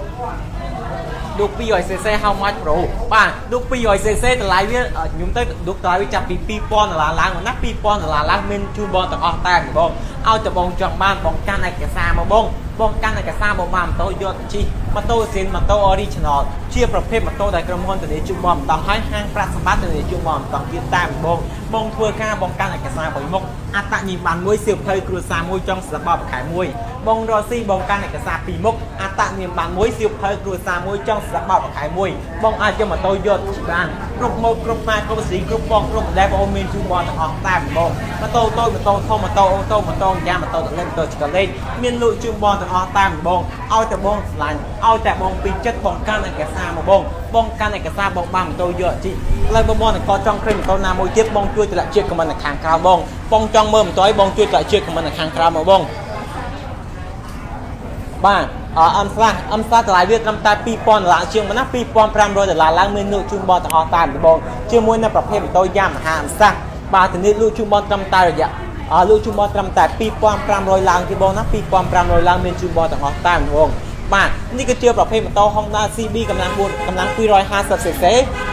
ឌុក 200cc how much bro បាទឌុក 200cc តម្លៃវាខ្ញុំទៅឌុកតម្លៃវាចាប់ពី2000ដុល្លារឡើងមកណា2000ដុល្លារឡើងមានជូនបងទាំងអស់តែបងឲ្យតែបងចង់បានបងកាន់ឯកសារមកបងបងកាន់ឯកសារមកបានម៉ូតូយកទៅជិះម៉ូតូស៊ីនម៉ូតូ original ជាប្រភេទម៉ូតូដែលក្រុមហ៊ុនធានាជូនបងម្ដងហើយហាងប្រាក់សម្បត្តិធានាជូនបងម្ដងទៀតតែបងបងធ្វើការបងកាន់ឯកសារបុយមុខអត្តញ្ញាបានមួយសៀវភៅគ្រួសារមួយចុងសបបខែមួយបងរស់ស៊ីបងកាន់ឯកសារពីរមុខអត្តញ្ញាបានមួយសៀវភៅគ្រួសារមួយចុងសបបខែមួយបងអាចយកម៉ូតូយកជីបានគ្រប់ម៉ូតគ្រប់ម៉ាកគ្រប់ស៊ីគ្រប់បងគ្រប់ដែលបងមានជូនបងទាំងអស់តែបងម៉ូតូតូចម៉ូតូធំម៉ូតូអូតូម៉ូតូយ៉ាងម៉ូតូតលេងម៉ូតូឆ្កលេងមានលក់ជូនបងទាំងអស់តែបងឲ្យតែបងឆ្លាញ់ឲ្យតែបងពីចិត្តបងកាន់ឯកសារមកបងបងកាន់ឯកសារបងបានម៉ូតូយកជីឥឡូវបងបងក៏ចង់ឃើញម៉ូតូណាមួយទៀតបងជួយតម្លាក់ជាតិខមមិននៅខាងក្រៅបងបងចង់មើលម៉ូតូឲ្យបងជួយតម្លាក់ជាតិខមមិននៅខាងក្រៅមកបងបាទអអឹមស្លាស់អឹមស្លាស់តម្លៃវាត្រឹមតែ2000ដុល្លារជាងប៉ុណ្ណា2500ដុល្លារឡើងមានលក់ជូនបងទាំងអស់តាមបងជាមួយនៅប្រភេទម៉ូតូយ៉ាមហាអឹមស្លាស់បាទធានាលក់ជូនបងត្រឹមតែរយៈអស់លក់ជូនបងត្រឹមតែ2500ឡើងទេបងណា2500ឡើងមានជូនបងទាំងអស់តាមបង បាទនេះគឺជាប្រភេទម៉ូតូ Honda CB កម្លាំង4កម្លាំង 250cc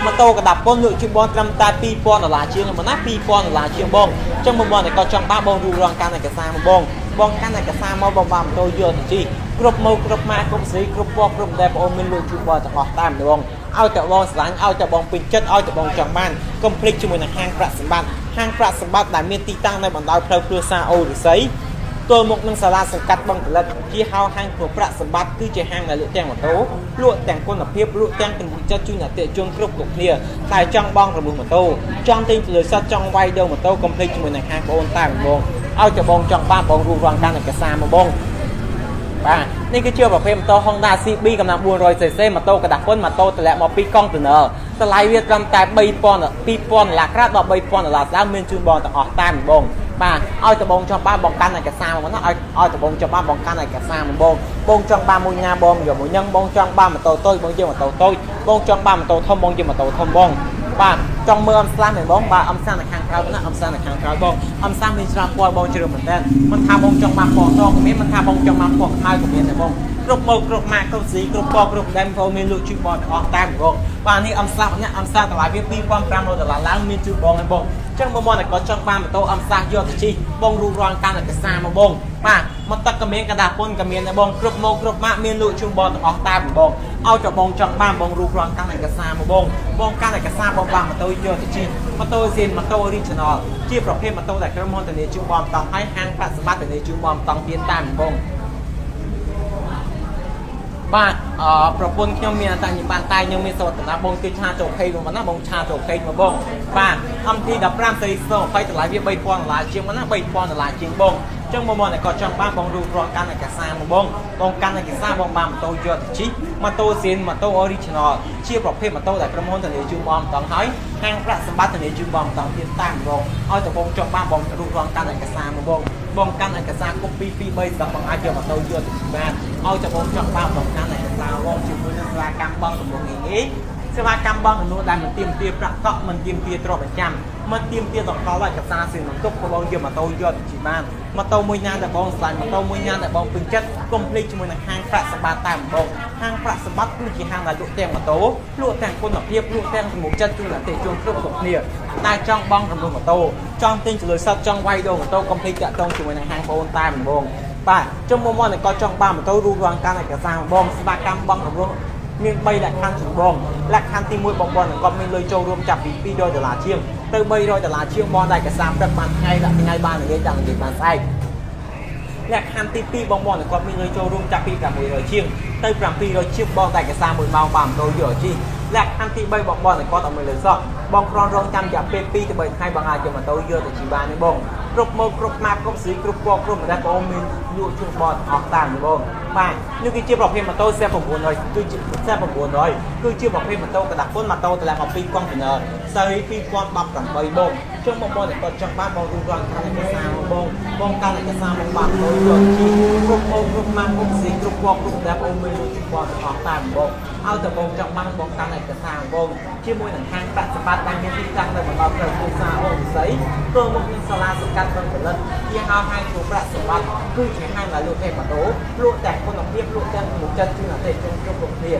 ម៉ូតូកដាប់ពុនលក់ជិះបងត្រឹមតែ2000ដុល្លារជាងប៉ុណ្ណា2000ដុល្លារជាងបងអញ្ចឹងមកមកតែគាត់ចង់បានបងរួមរងកាន់ឯកសារមកបងបងកាន់ឯកសារមកបងបានម៉ូតូយកទៅជិះគ្រប់ម៉ូដគ្រប់ម៉ាកគ្រប់ស្រីគ្រប់ពណ៌គ្រប់ដែលបងអូនមានលក់ជូនបងទាំងអស់តាមបងឲ្យតែបងស្រឡាញ់ឲ្យតែបងពេញចិត្តឲ្យតែបងចង់បានកុំភ្លេចជាមួយនឹងហាងប្រាក់សម្បត្តិហាងប្រាក់សម្បត្តិដែលមានទីតាំងនៅបណ្ដោយផ្លូវគ្រួសារអូរិស័យ ទល់មុខនឹងសាលាសង្កាត់បឹងកលិតជាហៅហាងព្រោះប្រាក់សម្បត្តិគឺជាហាងដែលលក់ទាំងម៉ូតូលក់ទាំងគុណភាពលក់ទាំងទំនុកចិត្តជូនអតិថិជនគ្រប់គ្រប់គ្នាតែចង់បងរបស់ម៉ូតូចង់ទិញលើសិតចង់វាយដូរម៉ូតូកុំភ្លេចជាមួយនឹងហាងបងតាបងឲ្យតែបងចង់បានបងរួមរងការឯកសារមកបងបាទនេះគឺជាប្រភេទម៉ូតូ Honda CB កម្លាំង 400cc ម៉ូតូកដាស់ពុនម៉ូតូតម្លាក់មកពីកុងតឺន័រតម្លៃវាត្រឹមតែ3000 2000ដុល្លារក្រៅដល់3000ដុល្លារស្មើមានជូនបងទាំងអស់តាមបង បាទឲ្យតបងចង់បានបងកាន់ឯកសារមកណាឲ្យឲ្យតបងចង់បានបងកាន់ឯកសារមកបងបងចង់បានមួយញ៉ាបងយកមួយញឹងបងចង់បានម៉ូតូតូចបងយកម៉ូតូតូចបងចង់បានម៉ូតូធំបងយកម៉ូតូធំបងបាទចង់មើលអំស្លាស់មែនបងបាទអំស្លាស់នៅខាងក្រៅណាអំស្លាស់នៅខាងក្រៅបងអំស្លាស់មានច្រើនពណ៌បងជ្រើសមែនតើមិនថាបងចង់បានពណ៌សក៏មានមិនថាបងចង់បានពណ៌ខ្មៅក៏មានដែរបងគ្រប់ម៉ូដគ្រប់ម៉ាកគ្រប់สีគ្រប់ពណ៌គ្រប់ដែនបងមានលក់ជូនបងទាំងអស់តាមបងបាទនេះអំស្លាស់នេះអំស្លាស់តម្លៃវា2500ដុល្លារឡើងមានជូនបងហើយបង ចឹងបងមកតែគាត់ចង់បានម៉ូតូអំស្លាស់យកទៅជិះបងរូបរាងកាន់ឯកសារមកបងបាទមកទឹកក៏មានកដាពុនក៏មានដែរបងគ្រប់ម៉ូដគ្រប់ម៉ាកមានលក់ជូនបងទាំងអស់តាមបងឲ្យតែបងចង់បានបងរូបរាងកាន់ឯកសារមកបងបងកាន់ឯកសារបងបានម៉ូតូយកទៅជិះម៉ូតូស៊ីនម៉ូតូ original ជាប្រភេទម៉ូតូដែលក្រុមហ៊ុនធានាជូនបងតង់ហើយហាងប្រាក់សម្បត្តិធានាជូនបងតង់ទៀតតាមបង បាទអឺប្រពន្ធខ្ញុំមានអត្តញ្ញបានតែខ្ញុំមានសវត្ថនាបងគឺឆាចូលភ័យមកណាបងឆាចូលភ័យមកបងបាទ MT 15សេរីស្ទ20តម្លៃវា3000ដុល្លារជាងមកណា3000ដុល្លារជាងបងចឹងមកមកតែគាត់ចង់បានបងរូបរាងកាន់ឯកសារមកបងបងកាន់ឯកសារបងបានម៉ូតូយកទៅជិះម៉ូតូស៊ីនម៉ូតូ original ជាប្រភេទម៉ូតូដែលក្រុមហ៊ុនធានាជូនបងម្ដងហើយហាងប្រាក់សម្បត្តិធានាជូនបងម្ដងទៀតតាមបងឲ្យតែបងចង់បានបងរូបរាងកាន់ឯកសារមកបង បងកាន់ឯកសារគប់2 2 3សម្រាប់បងអាចយកម៉ូតូយកទៅជិះបានឲ្យតែបងចង់បានបងកាន់ឯកសារបងជាមួយនឹងសេវាកម្មបងដំណងងាយ សេវាកម្មបងចំនួនដែលមិនទៀមទាប្រាក់កក់មិនទៀមទាទ្រព្យប្រចាំមិនទៀមទាតកលឯកសារសិនបន្ទប់ក៏បងយកម៉ូតូយកទៅជិះបានម៉ូតូមួយណាដែលបងស្លាញ់ម៉ូតូមួយណាដែលបងពេញចិត្តកុំភ្លេចជាមួយនឹងហាងប្រាក់សម្បត្តិតាមបងហាងប្រាក់សម្បត្តិគឺជាហាងដែលលក់ទាំងម៉ូតូលក់ទាំងគុណភាពលក់ទាំងសម្មុខចិត្តជូនអតិថិជនគ្រប់គ្រប់គ្នាតែចង់បងរំលោះម៉ូតូចង់ទិញចលុយសុតចង់វាយដូរម៉ូតូកុំភ្លេចតាក់ទងជាមួយនឹងហាងបងតាមបងបាទចុះមកមកក៏ចង់បានម៉ូតូរូបរាងកាន់ឯកសារបងសេវាកម្មបងរំលោះ មាន3លក្ខខណ្ឌចម្បងលក្ខខណ្ឌទី1បងប្អូនគាត់មានលុយចូលរួមចាប់ពី200ដុល្លារជាងទៅ300ដុល្លារជាងបងតែឯកសារព្រឹកបានថ្ងៃដាក់ថ្ងៃបាននិយាយដាក់និយាយបានស្អែកលក្ខខណ្ឌទី2បងប្អូនគាត់មានលុយចូលរួមចាប់ពី600ជាងទៅ700ជាងបងតែឯកសារ1ម៉ោងបាន100យកជី លក្ខខណ្ឌទី3បងប្អូនគាត់អត់មានលុយសោះបងគ្រាន់រងចាំរយៈពេល2ទៅ3ថ្ងៃបងអាចយកម៉ូតូយកទៅជីបានទេបងគ្រប់ម៉ូដគ្រប់ម៉ាកគ្រប់ស្រីគ្រប់ពណ៌គ្រប់ម្ដងបងមានលក់ជូនបងអស់តាមទេបងបាទនេះគឺជាប្រភេទម៉ូតូ Z900 គឺជា Z900 គឺជាប្រភេទម៉ូតូកដាពុនម៉ូតូតម្លាក់មកពីកុងតឺន័រសេរី2018បងចុះបងបងតែគាត់ចង់បានបងរួមរងខាងឯកសារមកបងបងកាន់ឯកសារមកបានលុយយកជីគ្រប់ម៉ូដគ្រប់ម៉ាកគ្រប់ស្រីគ្រប់ពណ៌គ្រប់ម្ដងបងមានលក់ជូនបងអស់តាមបង ឲ្យតែបងចង់បានបងកាន់ឯកសារបងជាមួយនឹងខាងប្រាក់សម្បត្តិដែលមានទីតាំងនៅបណ្ដោយផ្លូវគូសាអូវិស័យទល់មុខនឹងសាលាសង្កាត់បឹងផលិតជាហៅហាងគ្រូប្រាក់សម្បត្តិគឺជាហាងដែលលក់តែម៉ូតូលក់តែគុណភាពលក់ទាំងទំនុកចិត្តជូនអតិថិជនគ្រប់គ្រប់គ្នា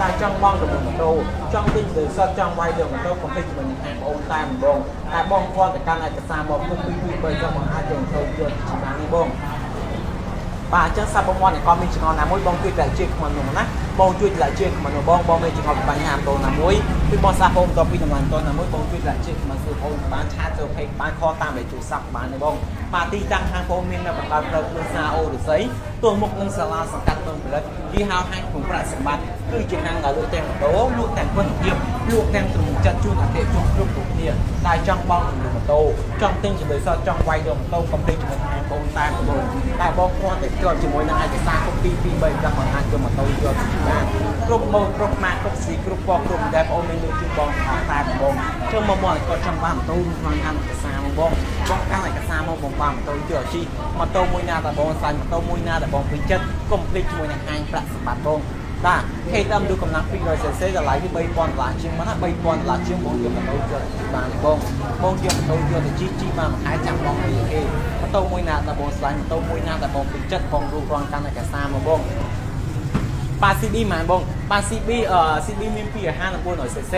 តែចង់បងទៅម៉ូតូចង់ទិញទៅសិតចង់វាយទៅម៉ូតូកុំភ្លេចជាមួយនឹងហាងបងតាមបងតែបងគាត់ទៅកាន់ឯកសារមកគុំពីពី3ចង់បងអាចយកម៉ូតូយកជាបាននេះបង បាទអញ្ចឹងសាប់បងមកនេះក៏មានចំណងណាមួយបងជួយតែជាខ្មៅនោះណាបងជួយតម្លាក់ជើងខ្មៅនោះបងបងមានចំណងបញ្ហាតូនណាមួយគឺបងសាប់បងតពីតម្លាក់តូនណាមួយបងជួយតម្លាក់ជើងខ្មៅសួរបងបានឆាតចូលពេកបានខតាមលេខទូរស័ព្ទបានទេបងបាទទីតាំងខាងបងមាននៅបណ្ដោយផ្លូវគ្រួសារអូរិស័យទល់មុខនឹងសាលាសង្កាត់បឹងផលិតគេហៅហាងក្នុងប្រាក់សម្បត្តិគឺជាហាងដែលលក់ទាំងម៉ូតូលក់ទាំងគុណភាពលក់ទាំងទំនុកចិត្តជូនអតិថិជនគ្រប់គ្រប់គ្នាតែចង់បងជំនួយម៉ូតូចង់ទិញជំនួយសតចង់វាយយកម៉ូតូកុំភ្លេចជាមួយ ហាងបងតាមបងតែបងគ្រាន់តែជាប់ជាមួយនឹងឯកសារគពី2 3ចាំបងអាចយកម៉ូតូយកទៅបានគ្រប់ម៉ូដគ្រប់ម៉ាកគ្រប់ស៊ីគ្រប់ពណ៌គ្រប់ដែលបងមានលក់ជូនបងអស់តែបងជើងមកមកគាត់ចង់បានម៉ូតូក្នុងអានឯកសារមកបងបងកាន់ឯកសារមកបងបានម៉ូតូយកជីម៉ូតូមួយណាតែបងសាញ់ម៉ូតូមួយណាតែបងពេញចិត្តកុំភ្លេចជាមួយនឹងហាងប្រាក់សម្បត្តិបង បាទ KTM ดูកម្លាំង 200cc តម្លៃវា3000ដុល្លារជាងមកណា3000ដុល្លារជាងបងយកម៉ូតូយកទៅបានបងបងយកម៉ូតូយកទៅជីជីបានមួយខែចាំបងពីគេម៉ូតូមួយណាដែលបងស្លាញ់ម៉ូតូមួយណាដែលបងពេញចិត្តបងរួមរងកាន់ឯកសារមកបងបប៉ា CB ហ្មងបងប៉ា CB អឺ CB មាន250 400cc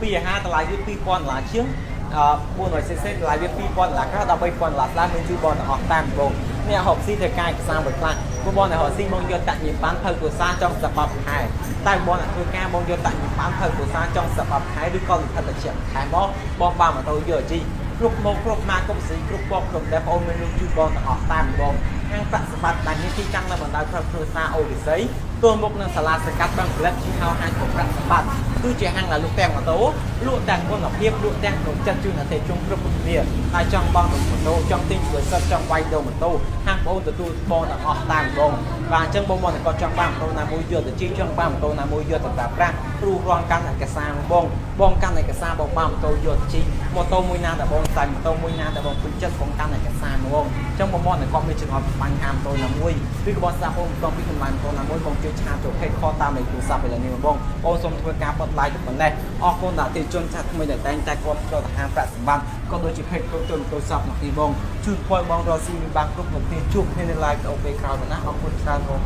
250តម្លៃវា2000ដុល្លារជាងអឺ 400cc តម្លៃវា2000ដុល្លារក្រៅដល់3000ដុល្លារស្លាមានជួយបងទាំងអស់តាមបងអ្នកហូបស៊ីធ្វើការឯកសារមួយខ្លះ ពួកបងអ្នកហូបស៊ីបងយកតាក់ញៀមបានភៅគ្រួសារចង់សបាប់ខែតែបងអ្នកធ្វើការបងយកតាក់ញៀមបានភៅគ្រួសារចង់សបាប់ខែឬក៏លិខិតតិចខែមកបងបានម៉ូតូយកជីគ្រប់មកគ្រប់ម៉ាកគ្រប់ស៊ីគ្រប់ពណ៌គ្រប់ដែលបងមានលោកជួយបងទាំងអស់តាមបងហាងប្រាក់សម្បត្តិដែលមានទីតាំងនៅបណ្ដោយក្រុមគ្រួសារអូរិស័យទល់មុខនឹងសាលាសកាត់បឹងផលិតជាហៅហាងប្រាក់សម្បត្តិ គឺជាហាងដែលលក់ទាំងម៉ូតូលក់ទាំងគុណភាពលក់ទាំងក្នុងចិត្តជូនអតិថិជនគ្រប់គ្នាហើយចង់បងរថម៉ូតូចង់ទិញធ្វើសិទ្ធចង់វាយដូរម៉ូតូហាងបងទទួលបងទាំងអស់តាមបងបាទអញ្ចឹងបងបងគាត់ចង់បានម៉ូតូណាមួយយកទៅជិះចង់បានម៉ូតូណាមួយយកទៅប្រើប្រាស់ព្រោះរងកាន់ឯកសារបង បងកាន់ឯកសារបងបានម៉ូតូយកទៅជិះម៉ូតូមួយណាដែលបងសាច់ម៉ូតូមួយណាដែលបងពេញចិត្តបងកាន់ឯកសារហ្មងអញ្ចឹងបងបងគាត់មានចំណត់បញ្ហាម៉ូតូណាមួយឬក៏បងស្ដាប់បងបងពីកម្លាំងម៉ូតូណាមួយបងជួយឆាតចូលខេតខតាមលេខទូរស័ព្ទឥឡូវនេះបងបងសូមធ្វើការបត់ like ទៅប៉ុណ្ណេះអរគុណដល់អតិថិជនចាស់ថ្មីដែលតែងតែគាត់ចូលទៅហាងប្រាក់សម្បត្តិក៏ដូចជា page គ្រប់ទូរស័ព្ទរបស់គ្នាបងជួយពយបងរកស៊ីមានបានគ្រប់ប្រភេទជួបគ្នានៅ live ទៅពេលក្រោយមកណាអរគុណច្រើនបង